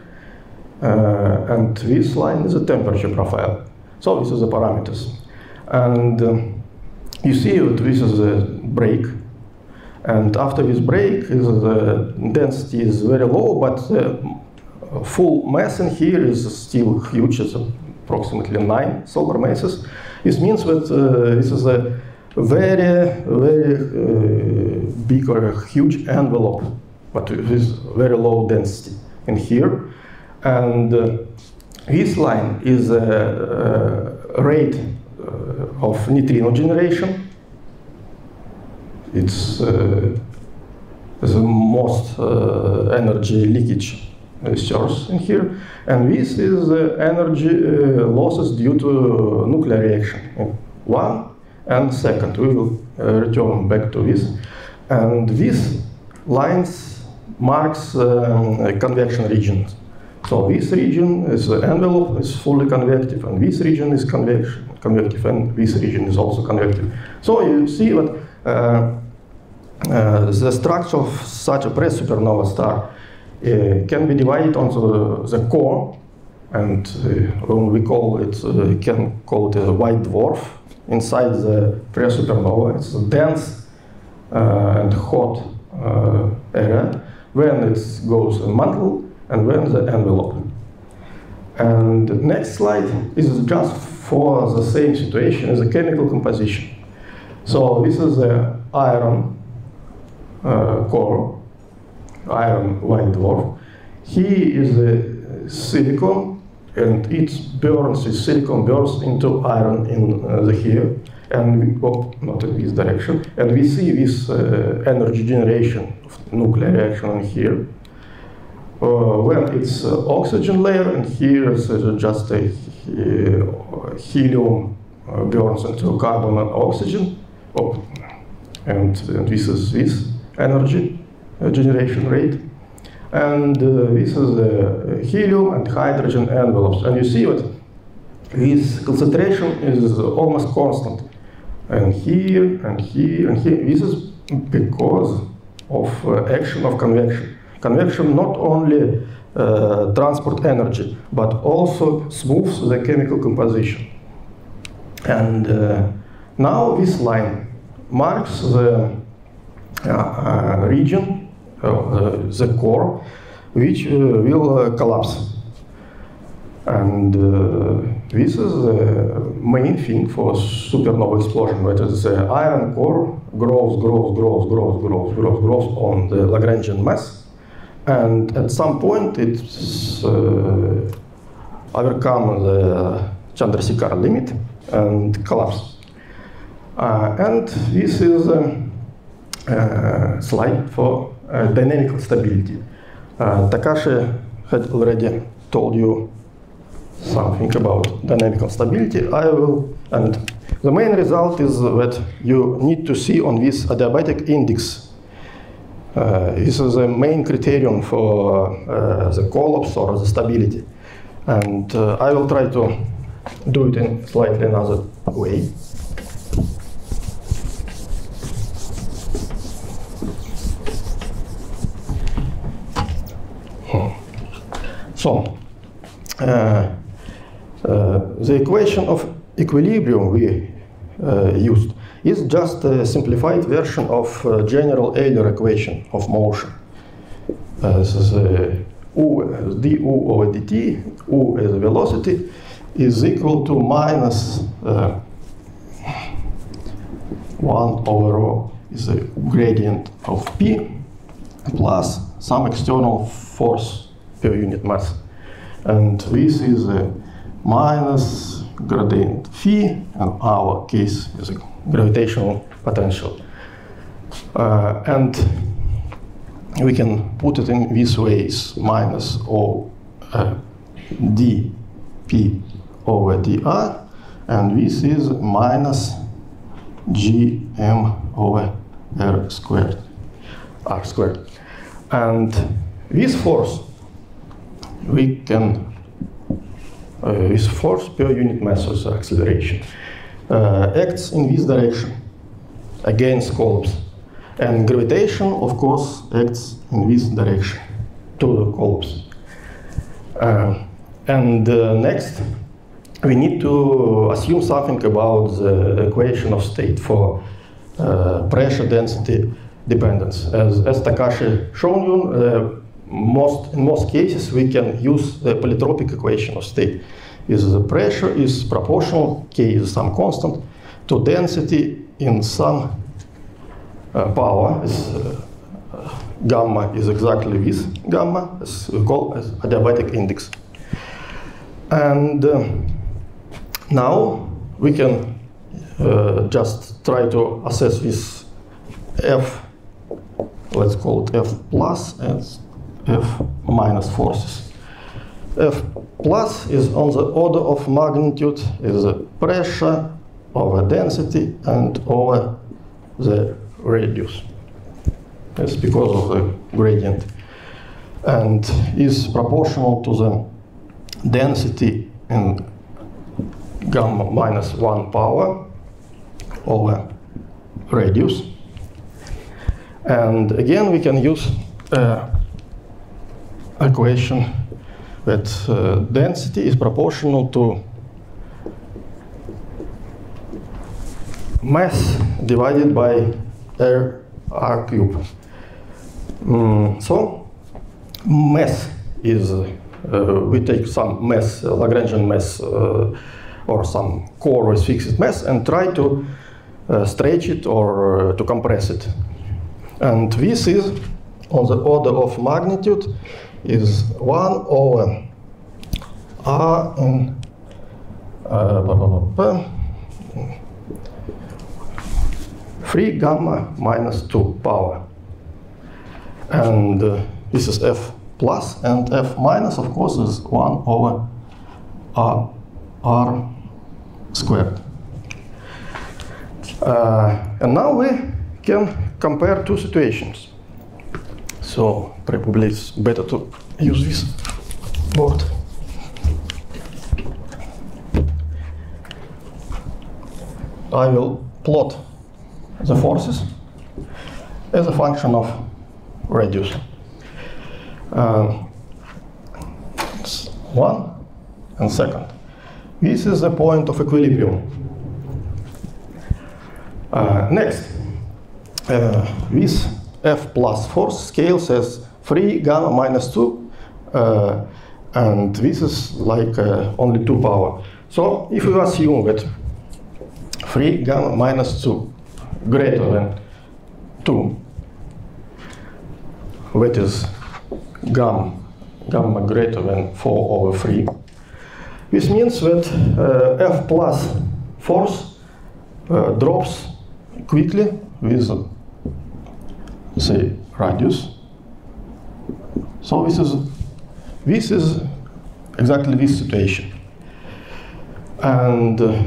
uh, and this line is a temperature profile. So this is the parameters. And um, you see that this is a break, and after this break, the density is very low, but the full mass in here is still huge. It's approximately nine solar masses. This means that uh, this is a very, very uh, big or huge envelope, but with very low density in here. And uh, this line is a, a rate of neutrino generation. It's uh, the most uh, energy leakage source in here. And this is the energy losses due to nuclear reaction. One and second. We will uh, return back to this. And these lines marks um, convection regions. So this region is the envelope is fully convective, and this region is convection, convective, and this region is also convective. So you see that uh, uh, the structure of such a pre-supernova star uh, can be divided on the, core, and uh, we call it, uh, can call it a white dwarf, inside the pre-supernova. It's a dense uh, and hot uh, area when it goes in mantle and when the envelope. And the next slide is just for the same situation as the chemical composition. So this is the iron uh, core, iron white dwarf. He is a silicon and it burns, the silicon burns into iron in uh, the here, and we, oh, not in this direction, and we see this uh, energy generation of nuclear reaction in here. Uh, when it's uh, oxygen layer, and here is uh, just a uh, helium burns into carbon and oxygen, oh, and, and this is this energy generation rate. And uh, this is the helium and hydrogen envelopes. And you see that this concentration is almost constant. And here, and here, and here. This is because of uh, action of convection. Convection not only uh, transport energy, but also smooths the chemical composition. And uh, now this line marks the uh, uh, region uh, the core, which uh, will uh, collapse. And this is the main thing for supernova explosion, that is the iron core grows, grows, grows, grows, grows, grows, grows on the Lagrangian mass. And at some point, it's uh, overcome the Chandrasekhar limit and collapse. Uh, and this is a, a slide for uh, dynamical stability. Takashi had already told you something about dynamical stability. I will, and the main result is that you need to see on this adiabatic index. Uh, this is the main criterion for uh, the collapse or the stability. And uh, I will try to do it in slightly another way. So, uh, uh, the equation of equilibrium we uh, used is just a simplified version of general Euler equation of motion. This is u, du over dt, u is velocity, is equal to minus uh, 1 over rho is the gradient of p plus some external force per unit mass. And this is a minus gradient phi, and our case is a gravitational potential. Uh, and we can put it in these ways, minus O uh, dp over dr, and this is minus gm over r squared, r squared. And this force, we can, uh, this force per unit mass of the acceleration uh, acts in this direction against columns. And gravitation, of course, acts in this direction to the columns. Uh, and uh, next, we need to assume something about the equation of state for uh, pressure density dependence. As, as Takashi shown you, uh, most, in most cases we can use the polytropic equation of state. Is the pressure is proportional, k is some constant, to density in some uh, power. Is, uh, gamma is exactly this gamma, as we call as adiabatic index. And uh, now we can uh, just try to assess this f let's call it F plus and F minus forces. F plus is on the order of magnitude is the pressure over density and over the radius. It's because of the gradient. And is proportional to the density in gamma minus 1 power over radius. And again, we can use uh, equation that uh, density is proportional to mass divided by r r cube. Mm, so mass is uh, we take some mass uh, Lagrangian mass uh, or some core with fixed mass and try to uh, stretch it or to compress it and this is on the order of magnitude is 1 over r in uh, blah, blah, 3 gamma minus 2 power. And uh, this is f plus, and f minus, of course, is 1 over r, r squared. Uh, and now we can compare two situations. So probably it's better to use this board. I will plot the forces as a function of radius. Uh, one and second. This is the point of equilibrium. Uh, next, uh, this F plus force scales as 3 gamma minus 2, uh, and this is like uh, only 2 power. So if we assume that 3 gamma minus 2 greater than 2, that is gamma, gamma greater than 4 over 3, this means that uh, F plus force uh, drops quickly with say radius. So this is this is exactly this situation, and uh,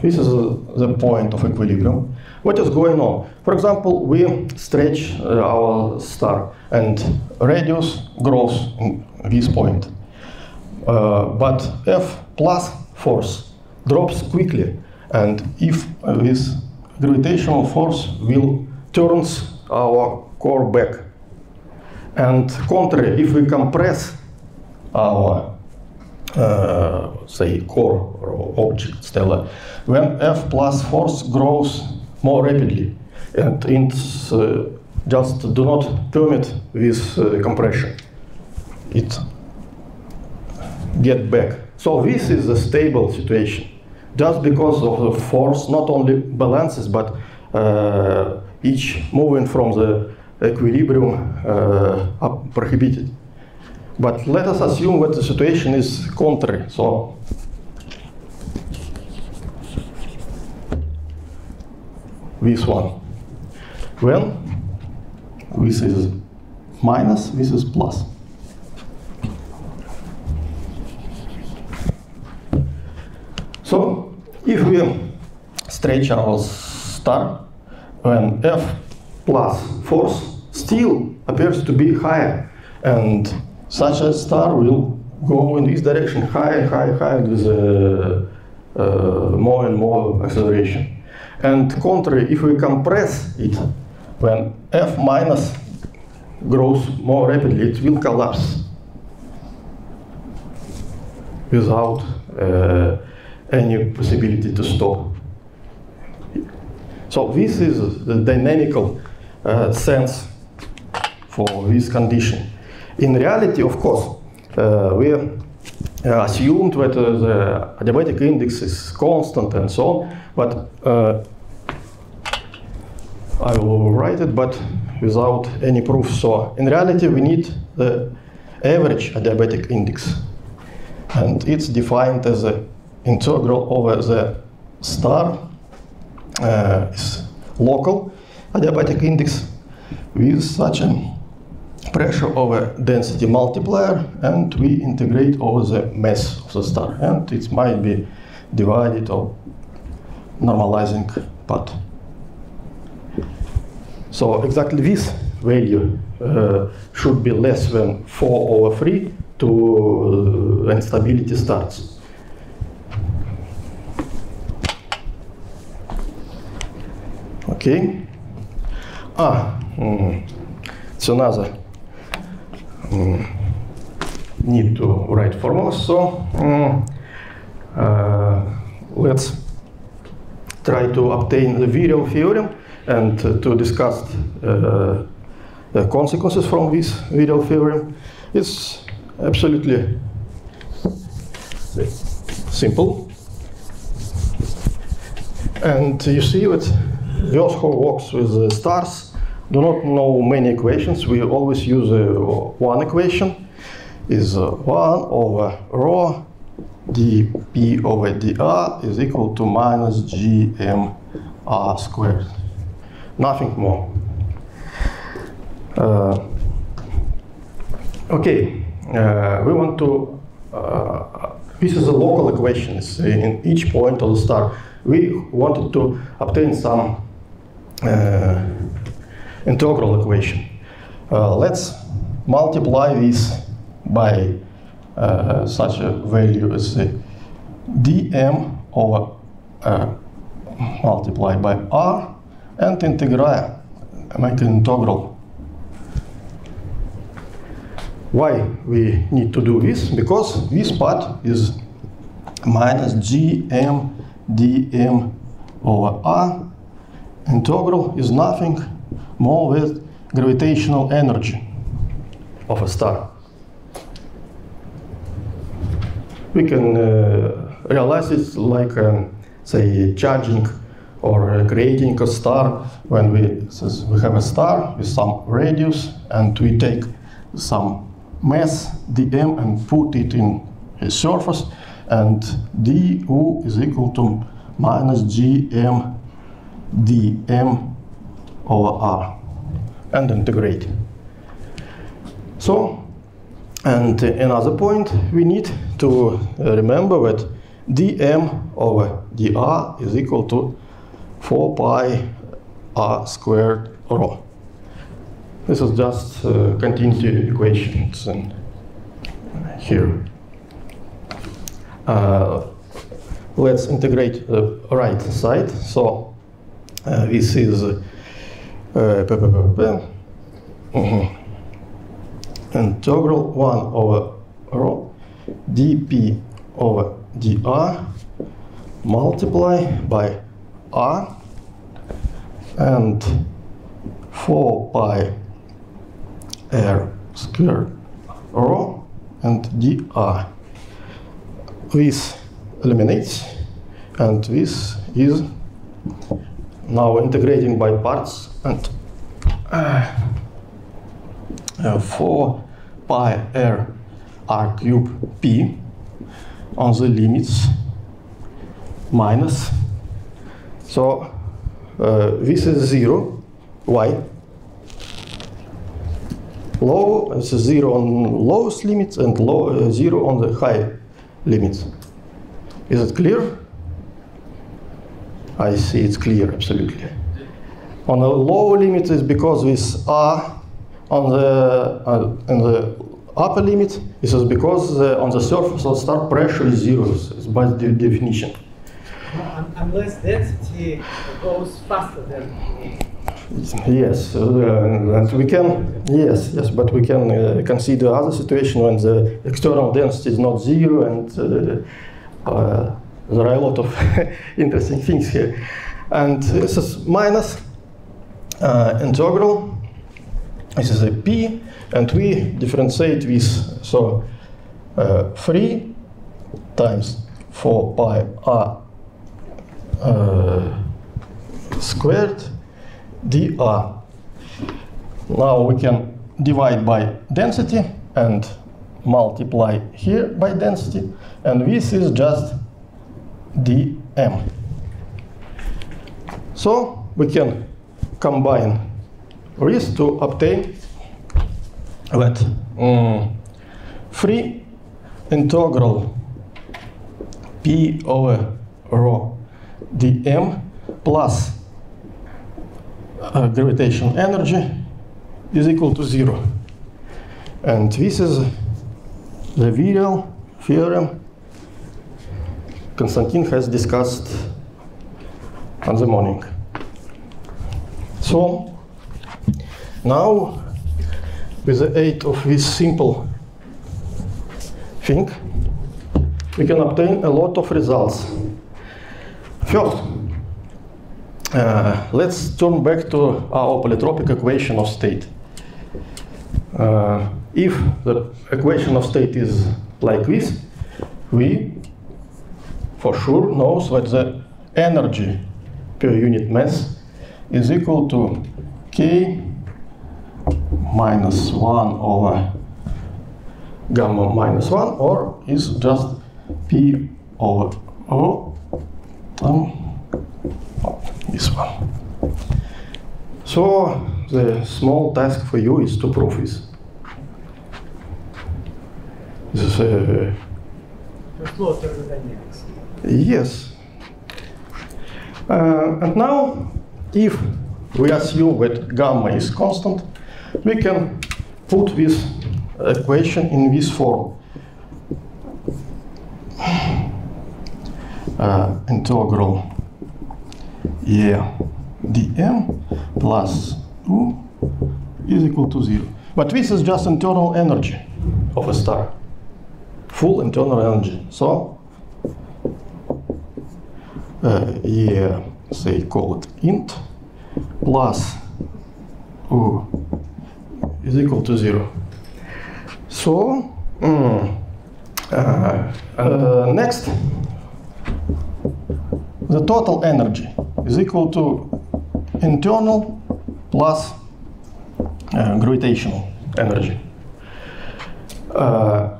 this is uh, the point of equilibrium. What is going on? For example, we stretch uh, our star, and radius grows this point, uh, but F plus force drops quickly, and if this gravitational force will turns our core back. And contrary, if we compress our uh, say core or object stellar, when F plus force grows more rapidly and uh, just do not permit this uh, compression. It get back. So this is a stable situation. Just because of the force not only balances but uh, each moving from the equilibrium uh, prohibited. But let us assume that the situation is contrary. So this one. Well, this is minus, this is plus. So if we stretch our star, when F plus force still appears to be higher, and such a star will go in this direction higher, higher, higher with uh, uh, more and more acceleration. And contrary, if we compress it, when F minus grows more rapidly, it will collapse without uh, any possibility to stop. So this is the dynamical uh, sense for this condition. In reality, of course, uh, we uh, assumed that uh, the adiabatic index is constant and so on, but uh, I will write it, but without any proof. So in reality, we need the average adiabatic index, and it's defined as the integral over the star uh, is local adiabatic index with such a pressure over density multiplier and we integrate over the mass of the star and it might be divided or normalizing part. So exactly this value uh, should be less than 4 over 3 to uh, when stability starts. Okay. It's another mm, need to write formulas. So uh, let's try to obtain the virial theorem and to discuss uh, the consequences from this virial theorem. It's absolutely simple. And you see that those who works with stars do not know many equations. We always use uh, one equation is uh, 1 over rho dp over dr is equal to minus gmr squared. Nothing more. Uh, okay, uh, we want to, uh, this is a local equation in each point of the star. We wanted to obtain some integral equation. Uh, let's multiply this by uh, such a value as dm over multiplied by r and integrate, make an integral. Why we need to do this? Because this part is minus gm dm over r integral is nothing more with gravitational energy of a star. We can uh, realize it like, um, say, charging or creating a star when we, says we have a star with some radius and we take some mass dm and put it in a surface and du is equal to minus gm dm over r and integrate. So, and another point we need to remember that dm over dr is equal to 4 pi r squared rho. This is just a continuity equation it's in here. Uh, let's integrate the right side. So uh, this is uh, mm -hmm. integral 1 over rho dp over dr multiply by r and 4 pi r squared rho and dr. This eliminates and this is now integrating by parts and uh, uh, 4 pi r r cube p on the limits minus. So uh, this is 0 why low is 0 on lowest limits and low uh, 0 on the high limits. Is it clear I see it's clear absolutely. On the low limit is because this r on the uh, on the upper limit this is because uh, on the surface of star pressure is zero it's by the definition. Un- Unless density goes faster than Yes, uh, and we can, yes, yes, but we can uh, consider other situation when the external density is not zero and uh, uh, there are a lot of interesting things here. And this is minus uh, integral, this is a p, and we differentiate this, so uh, 3 times 4 pi r uh, squared dr. Now we can divide by density and multiply here by density, and this is just dm. So we can combine this to obtain that mm, free integral p over rho dm plus uh, gravitational energy is equal to zero. And this is the virial theorem Konstantin has discussed on the morning. So now, with the aid of this simple thing, we can obtain a lot of results. First, uh, let's turn back to our polytropic equation of state. Uh, if the equation of state is like this, we for sure knows that the energy per unit mass is equal to k minus 1 over gamma minus 1 or is just p over o um, this one. So the small task for you is to prove this. This is uh, flow thermodynamics. Yes. Uh, and now, if we assume that gamma is constant, we can put this equation in this form. Uh, integral E dm plus u is equal to zero. But this is just internal energy of a star, full internal energy. So, uh, E, say, call it int, plus u is equal to zero. So, mm, uh, uh, next, the total energy is equal to internal plus uh, gravitational energy. Uh,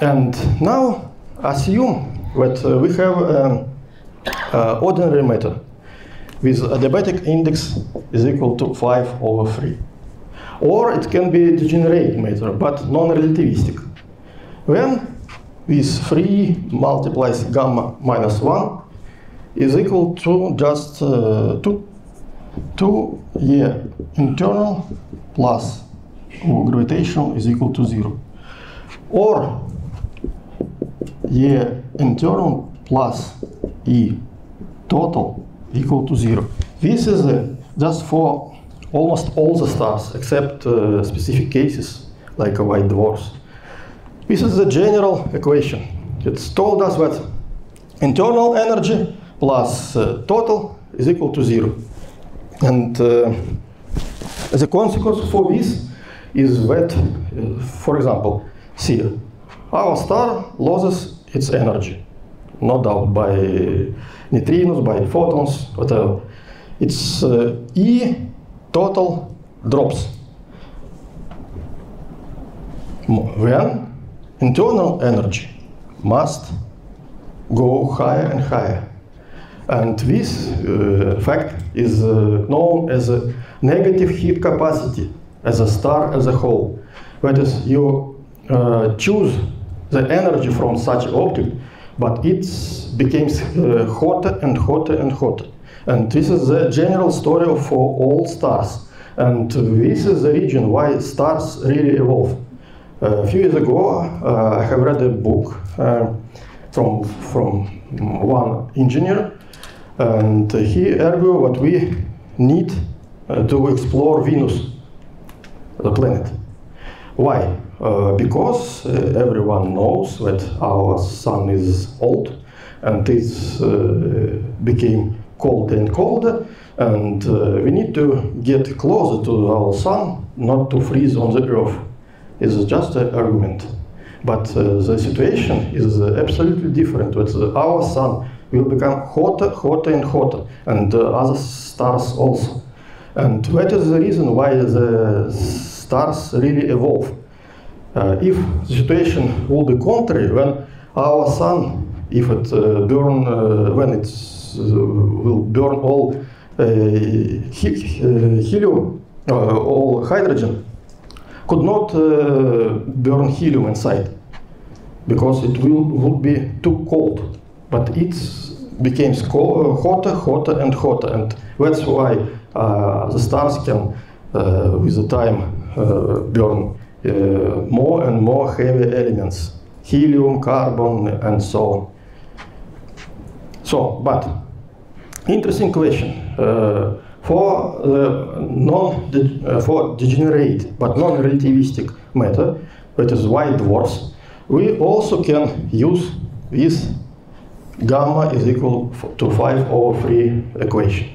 and now assume that uh, we have an uh, ordinary matter with adiabatic index is equal to 5 over 3. Or it can be degenerate matter, but non-relativistic. When this 3 multiplies gamma minus 1 is equal to just uh, 2, 2 yeah, internal plus gravitational is equal to 0. Or yeah, internal plus E total equal to 0. This is uh, just for almost all the stars except uh, specific cases like a white dwarfs. This is the general equation. It's told us that internal energy plus uh, total is equal to zero. And uh, the consequence for this is that, uh, for example, see, our star loses its energy, no doubt by neutrinos, by photons, whatever. Its uh, E total drops. When internal energy must go higher and higher. And this uh, fact is uh, known as a negative heat capacity as a star as a whole. That is, you choose the energy from such object, but it becomes uh, hotter and hotter and hotter. And this is the general story for all stars. And this is the reason why stars really evolve. Uh, a few years ago, uh, I have read a book uh, from, from one engineer, and he argued that we need uh, to explore Venus, the planet. Why? Uh, because uh, everyone knows that our sun is old and it uh, became colder and colder, and uh, we need to get closer to our sun, not to freeze on the earth. It's just an argument. But uh, the situation is uh, absolutely different. With our sun will become hotter, hotter, and hotter, and other stars also. And that is the reason why the stars really evolve. Uh, if the situation will be contrary, when our sun, if it uh, burn, uh, when it will burn all he helium, all hydrogen, could not burn helium inside because it will would be too cold. But it becomes hotter, hotter, and hotter, and that's why uh, the stars can, uh, with the time, uh, burn uh, more and more heavy elements, helium, carbon, and so on. So, but interesting question. Uh, for non uh, for degenerate but non-relativistic matter, that is white dwarfs, we also can use this gamma is equal to 5 over 3 equation.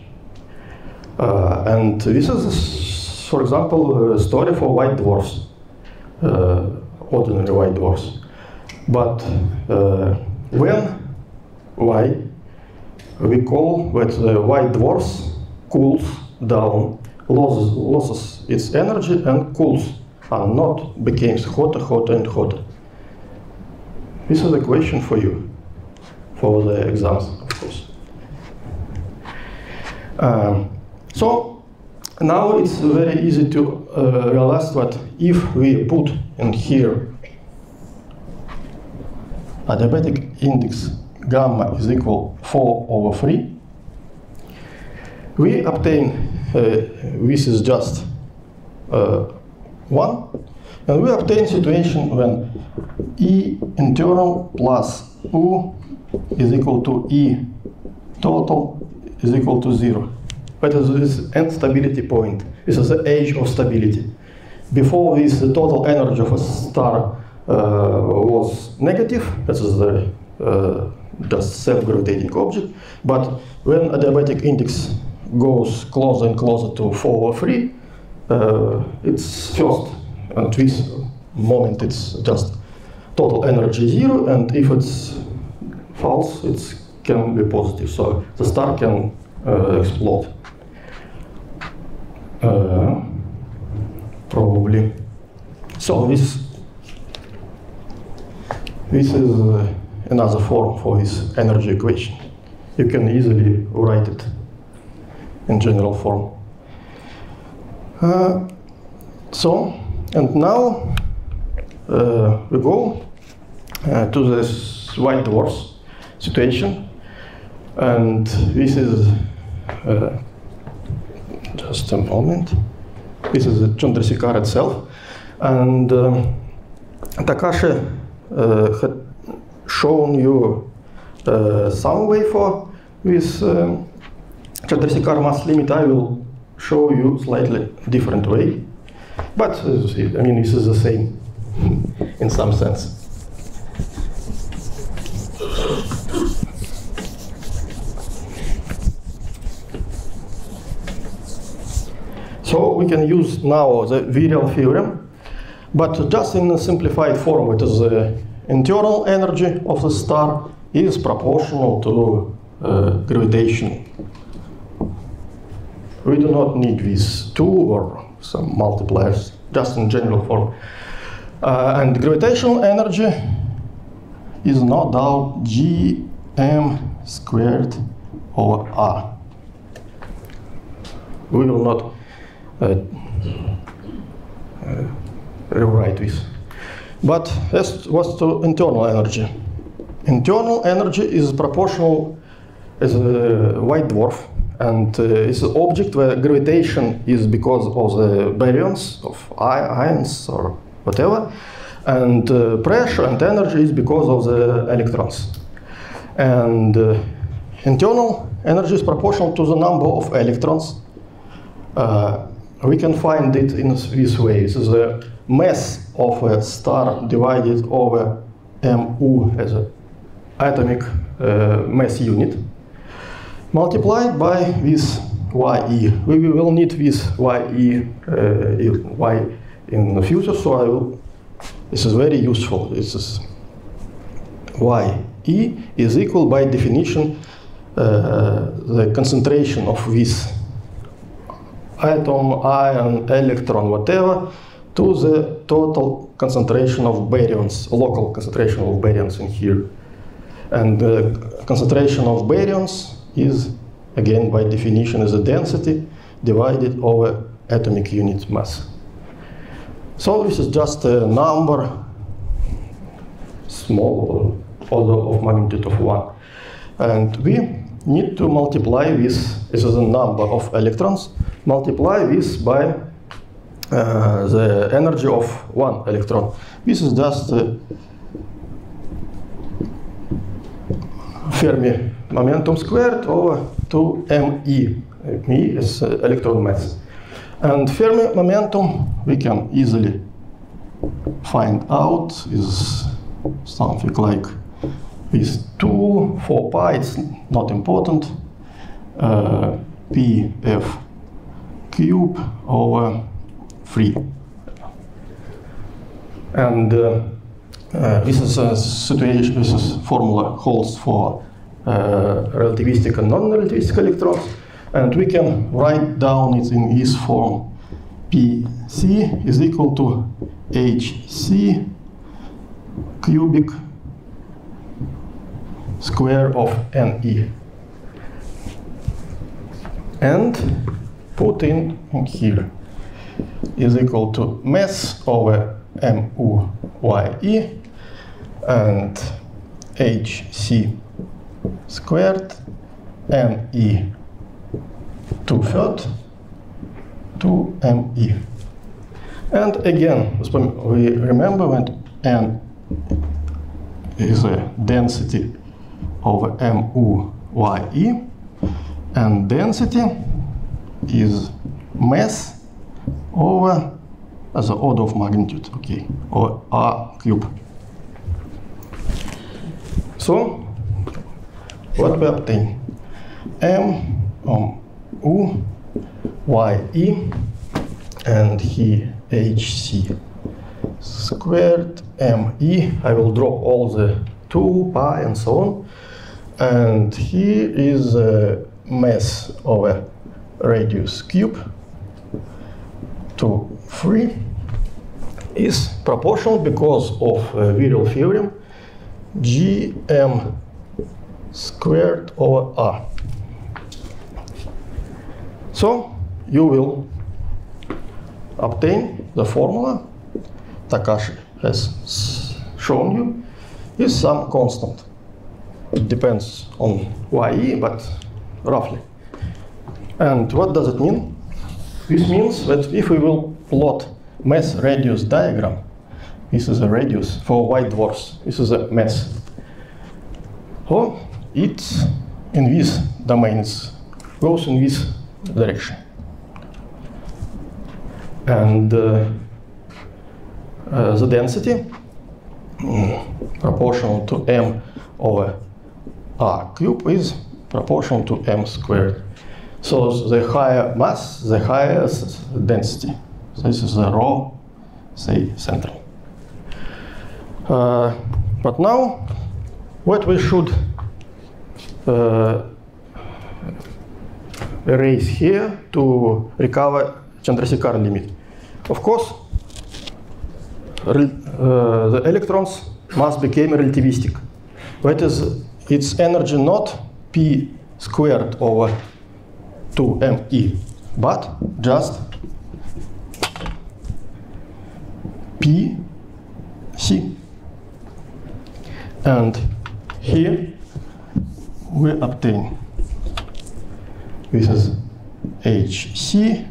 Uh, and this is, for example, a story for white dwarfs ordinary white dwarfs. But uh, when, why, we call that the white dwarfs cools down, loses, loses its energy and cools, and not becomes hotter, hotter, and hotter. This is a question for you, for the exams, of course. Um, so now it's very easy to uh, realize that if we put in here adiabatic index gamma is equal 4 over 3, we obtain, uh, this is just uh, 1, and we obtain situation when E internal plus U is equal to E total is equal to 0. What is this end stability point? This is the age of stability. Before this, the total energy of a star uh, was negative. This is the uh, just self-gravitating object. But when adiabatic index goes closer and closer to 4 or 3, uh, it's first, and this moment it's just total energy zero, and if it's false, it can be positive. So the star can uh, explode. Uh, probably. So this this is uh, another form for this energy equation. You can easily write it in general form. Uh, so, and now uh, we go uh, to this white dwarfs situation, and this is uh, just a moment. This is the Chandrasekhar itself. And um, Takashi uh, had shown you uh, some way for this um, Chandrasekhar mass limit. I will show you slightly different way. But uh, I mean, this is the same in some sense. So we can use now the virial theorem, but just in a simplified form, it is the internal energy of the star is proportional to uh, gravitation. We do not need these two or some multipliers, just in general form. Uh, and gravitational energy is no doubt gm squared over r. We will not uh, uh, rewrite this. But as was to internal energy. Internal energy is proportional as a white dwarf and uh, it's an object where gravitation is because of the baryons of ions or whatever and uh, pressure and energy is because of the electrons. And uh, internal energy is proportional to the number of electrons. Uh, we can find it in this way. The mass of a star divided over mu as an atomic uh, mass unit, multiplied by this ye. We will need this ye, uh, y in the future, so I will this is very useful. This is why E is equal by definition uh, the concentration of this atom, ion, electron, whatever, to the total concentration of baryons, local concentration of baryons in here. And the concentration of baryons is, again, by definition, is the density divided over atomic unit mass. So this is just a number, small order of magnitude of 1. And we need to multiply this, this is a number of electrons, multiply this by uh, the energy of one electron. This is just uh, Fermi momentum squared over 2me. Me is uh, electron mass. And Fermi momentum we can easily find out is something like this 2, 4 pi, it's not important, uh, pf cube over 3. And uh, uh, this is a situation, this is formula holds for uh, relativistic and non-relativistic electrons. And we can write down it in this form. PC is equal to HC cubic square of NE. And put in, here is equal to mass over MUYE and HC squared ME third to ME. And again, we remember when N is a density over MUYE, and density is mass over an order of magnitude, okay, or R cube. So, what we obtain? M um, U Y E and he HC squared ME. I will drop all the 2 pi and so on. And here is a mass a radius cube to 3 is proportional because of uh, virial theorem gm squared over r. So you will obtain the formula Takashi has shown you is some constant. It depends on ye, but roughly. And what does it mean? This means that if we will plot mass radius diagram, this is a radius for white dwarfs, this is a mass. So it's in this domain, it goes in this direction. And uh, uh, the density mm, proportional to m over r cube is proportional to m squared. So the higher mass, the higher density. This is the raw, say, central. Uh, but now, what we should uh, erase here to recover Chandrasekhar limit. Of course, uh, the electrons must become relativistic. That is, its energy not p squared over 2me, but just p c. And here we obtain this is hc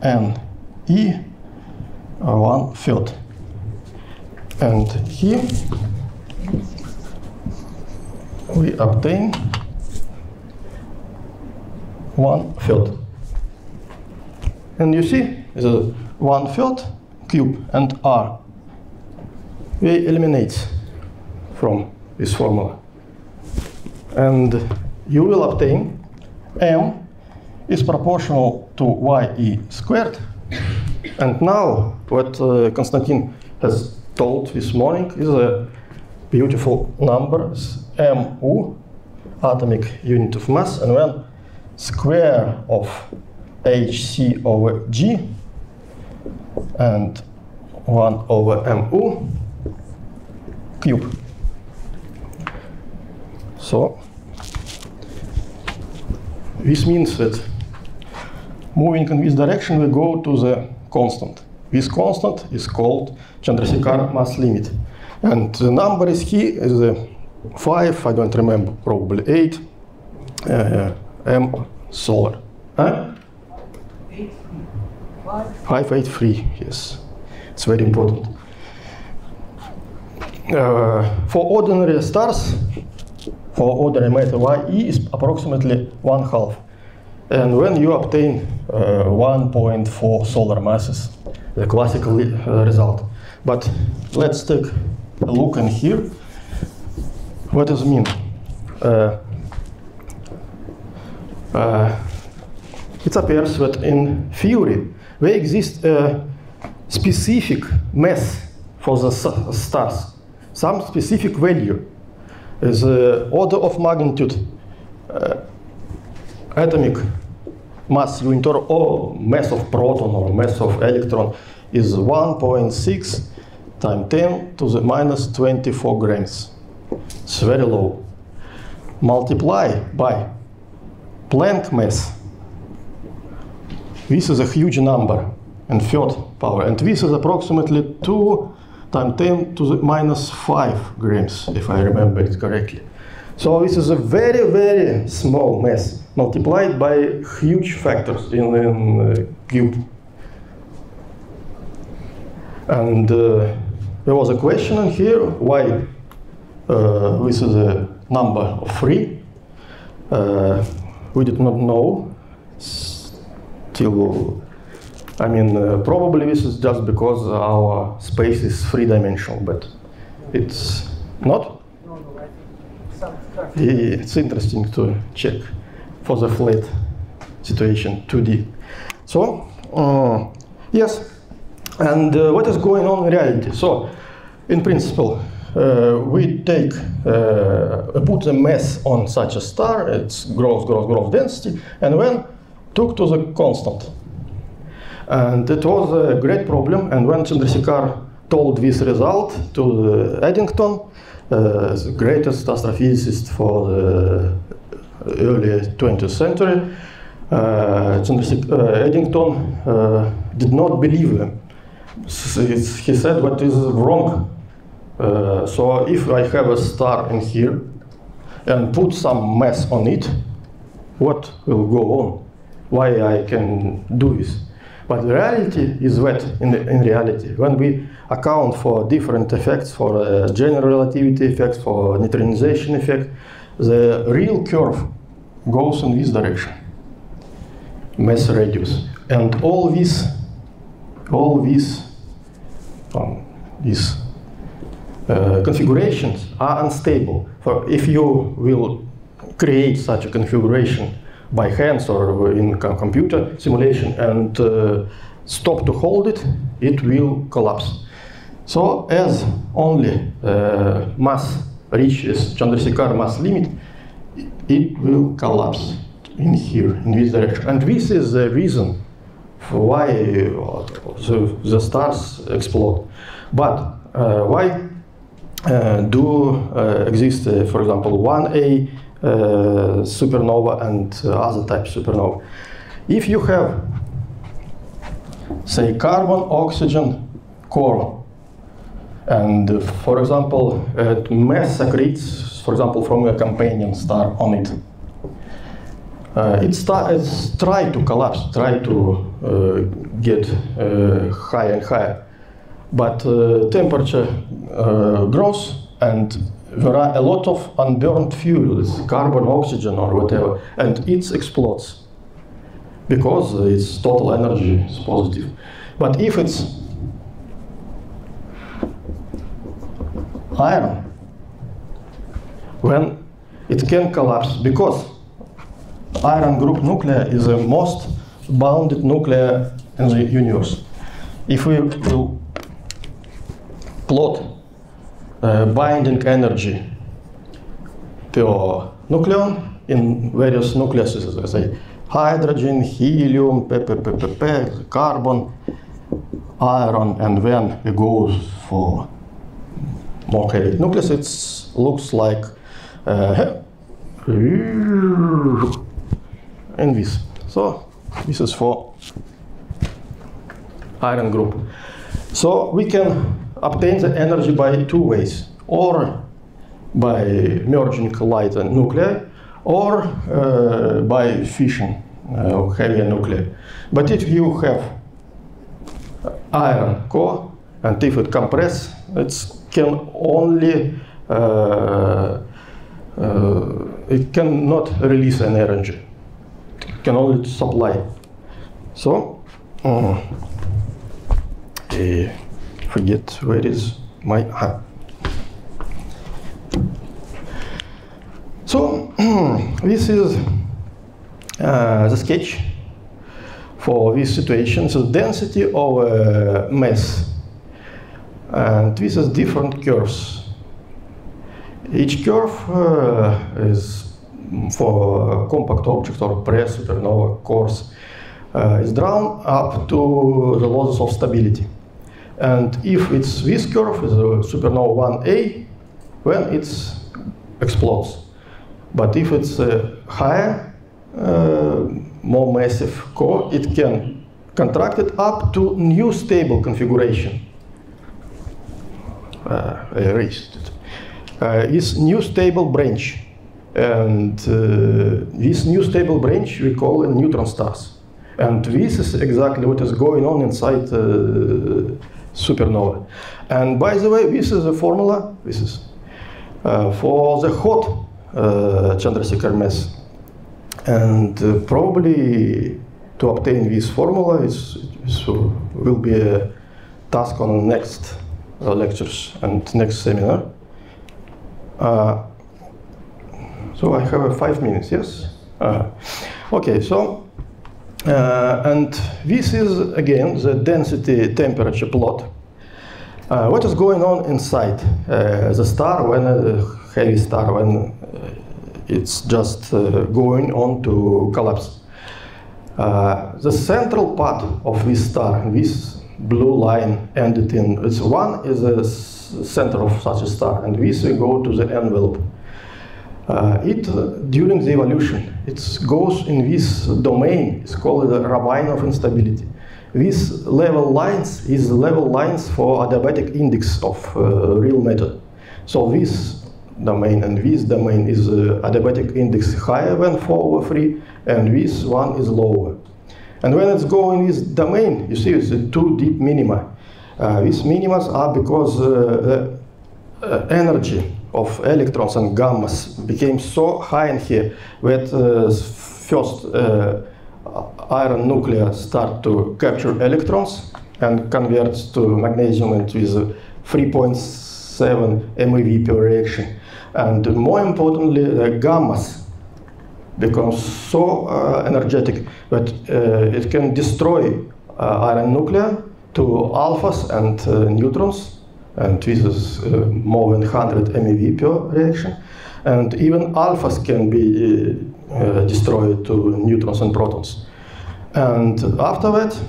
and ne one third. And here we obtain one third. And you see, it's a one field cube and r. We eliminate from this formula. And you will obtain m is proportional to ye squared. And now, what uh, Konstantin has told this morning is a beautiful number, mu, atomic unit of mass, and when square of hc over g and 1 over mu cube. So this means that moving in this direction we go to the constant. This constant is called Chandrasekhar mass limit. And the number is here is uh, 5, I don't remember, probably 8 uh, m solar. Huh? Eight, five, 583, yes. It's very important. Uh, for ordinary stars, for ordinary matter, YE is approximately one half. And when you obtain uh, 1.4 solar masses, the classical uh, result. But let's take a look in here. What does it mean? Uh, uh, it appears that in theory there exists a specific mass for the stars, some specific value, the order of magnitude uh, atomic mass unit or, or mass of proton or mass of electron is 1.6 times 10 to the minus 24 grams. It's very low. Multiply by Planck mass this is a huge number in third power, and this is approximately 2 times 10 to the minus 5 grams, if I remember it correctly. So this is a very, very small mass multiplied by huge factors in, in uh, cube. And uh, there was a question in here why uh, this is a number of 3. We did not know till I mean uh, probably this is just because our space is three dimensional but it's not. Some. Yeah, it's interesting to check for the flat situation 2D so uh, yes. And uh, what is going on in reality? So in principle uh, we take uh, put the mass on such a star it's grows grows grows density and when took to the constant. And it was a great problem. And when Chandrasekhar told this result to Eddington, uh, the greatest astrophysicist for the early 20th century, uh, uh, Eddington uh, did not believe him. He said, "What is wrong?" Uh, so if I have a star in here and put some mass on it, what will go on? why I can do this. But the reality is that in, the, in reality, when we account for different effects, for uh, general relativity effects, for neutronization effect, the real curve goes in this direction, mass radius, and all this, all this, um, these uh, configurations are unstable. For if you will create such a configuration by hands or in co- computer simulation and uh, stop to hold it, it will collapse. So as only uh, mass reaches Chandrasekhar mass limit, it will collapse in here, in this direction. And this is the reason why uh, the, the stars explode. But uh, why do uh, exist, uh, for example, 1A uh, supernova and uh, other type supernova? If you have, say, carbon oxygen core, and uh, for example, uh, mass accretes, for example, from a companion star on it, uh, it sta- it's try to collapse, try to uh, get uh, higher and higher. But uh, temperature uh, grows and there are a lot of unburned fuels, carbon, oxygen or whatever, and it explodes because its total energy is positive. But if it's iron, when it can collapse because iron group nuclei is the most bounded nuclei in the universe. If we will plot uh, binding energy per nucleon in various nucleuses, as I say hydrogen, helium, p, p, p, p, p, carbon, iron, and then it goes for more heavy nucleus. It looks like uh, and this. So this is for iron group. So we can obtain the energy by two ways, or by merging light and nuclei, or uh, by fission uh, heavier nuclei. But if you have iron core, and if it compress, it can only uh, uh, it cannot release an energy. It can only supply. So, um, eh, forget where is my. ah. So, this is uh, the sketch for this situation. So, density of uh, mass. And this is different curves. Each curve uh, is for compact object or presupernova cores uh, is drawn up to the losses of stability. And if it's this curve, is a supernova 1A, when it explodes. But if it's a higher, uh, more massive core, it can contract it up to new stable configuration. Uh, I erased it. Uh, is new stable branch. And uh, this new stable branch we call neutron stars. And this is exactly what is going on inside uh, supernova. And by the way, this is a formula. This is uh, for the hot uh, Chandrasekhar mass. And uh, probably to obtain this formula is, is, will be a task on next uh, lectures and next seminar. Uh, so I have uh, five minutes, yes? Uh, okay, so, uh, and this is again the density temperature plot. Uh, what is going on inside uh, the star when a heavy star when uh, it's just uh, going on to collapse? Uh, the central part of this star, this blue line ended in, it's one is the center of such a star, and this will go to the envelope. Uh, it uh, during the evolution, it goes in this domain. It's called the ravine of instability. These level lines is level lines for adiabatic index of uh, real matter. So this domain and this domain is uh, adiabatic index higher than 4 over 3, and this one is lower. And when it's going this domain, you see it's two deep minima. Uh, these minimas are because uh, the uh, energy of electrons and gammas became so high in here that uh, first uh, iron nuclei start to capture electrons and converts to manganese and with 3.7 MeV per reaction. And more importantly, the gammas becomes so uh, energetic that uh, it can destroy uh, iron nuclei to alphas and uh, neutrons, and this is uh, more than 100 MeV per reaction. And even alphas can be uh, destroyed to neutrons and protons. And after that,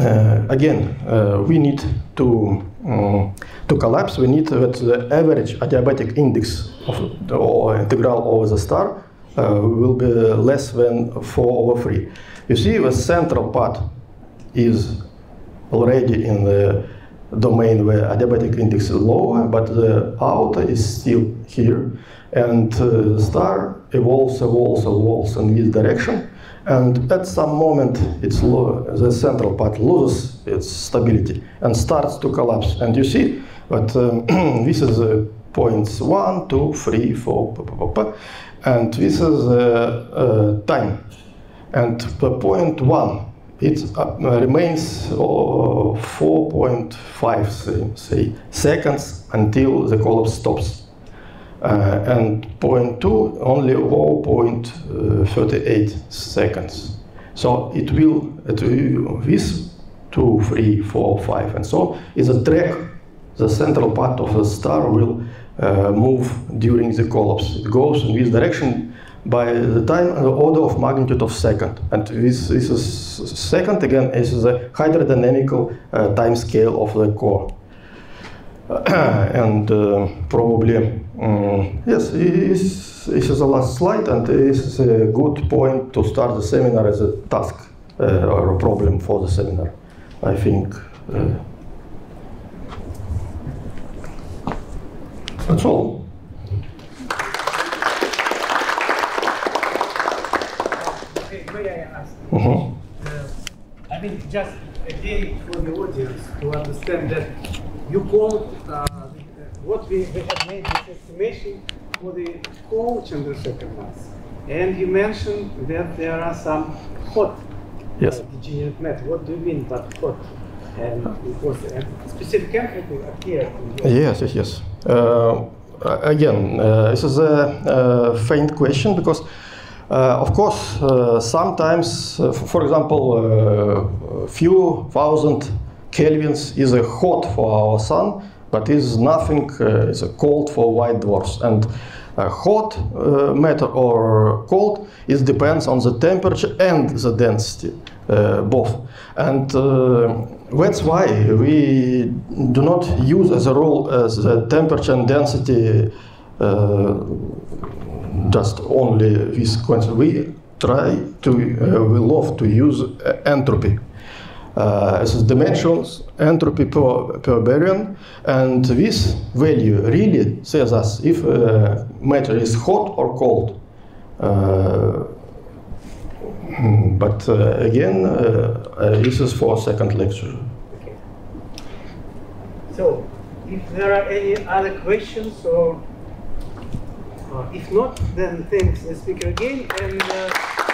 uh, again, uh, we need to um, to collapse. We need that the average adiabatic index of the or integral over the star uh, will be less than four over three. You see, the central part is already in the domain where adiabatic index is lower, but the outer is still here, and uh, the star evolves, evolves, evolves in this direction. And at some moment it's the central part loses its stability and starts to collapse. And you see but um, this is uh, points one two three four and this is uh, uh, time. And the point one it uh, remains uh, 4.5 say, seconds until the collapse stops uh, and point two only 0.38 seconds. So it will, it this two, three, four, five, and so is a track. The central part of the star will uh, move during the collapse. It goes in this direction by the time the order of magnitude of second. And this, this is second again is the hydrodynamical uh, time scale of the core. and uh, probably um, yes, this is the last slide, and this is a good point to start the seminar as a task uh, or a problem for the seminar. I think uh, that's all. Okay, may Uh, I mean, just again for the audience to understand that you called uh, what we, we have made this estimation for the Chandrasekhar mass. And you mentioned that there are some hot Yes. uh, degenerate matter. What do you mean by hot? And it was a specific entropy appeared Yes, yes, yes. Uh, again, uh, this is a, a faint question because, uh, of course, uh, sometimes, uh, for example, uh, a few thousand kelvins is a hot for our sun, but is nothing uh, is a cold for white dwarfs. And uh, hot uh, matter or cold is depends on the temperature and the density, uh, both. And uh, that's why we do not use as a rule as the temperature and density uh, just only this quantity. We try to, uh, we love to use uh, entropy uh, as dimensions, entropy per, per baryon, and this value really says us if uh, matter is hot or cold. Uh, hmm, but uh, again, uh, uh, this is for second lecture. So, if there are any other questions or if not, then thanks the speaker again and. Uh,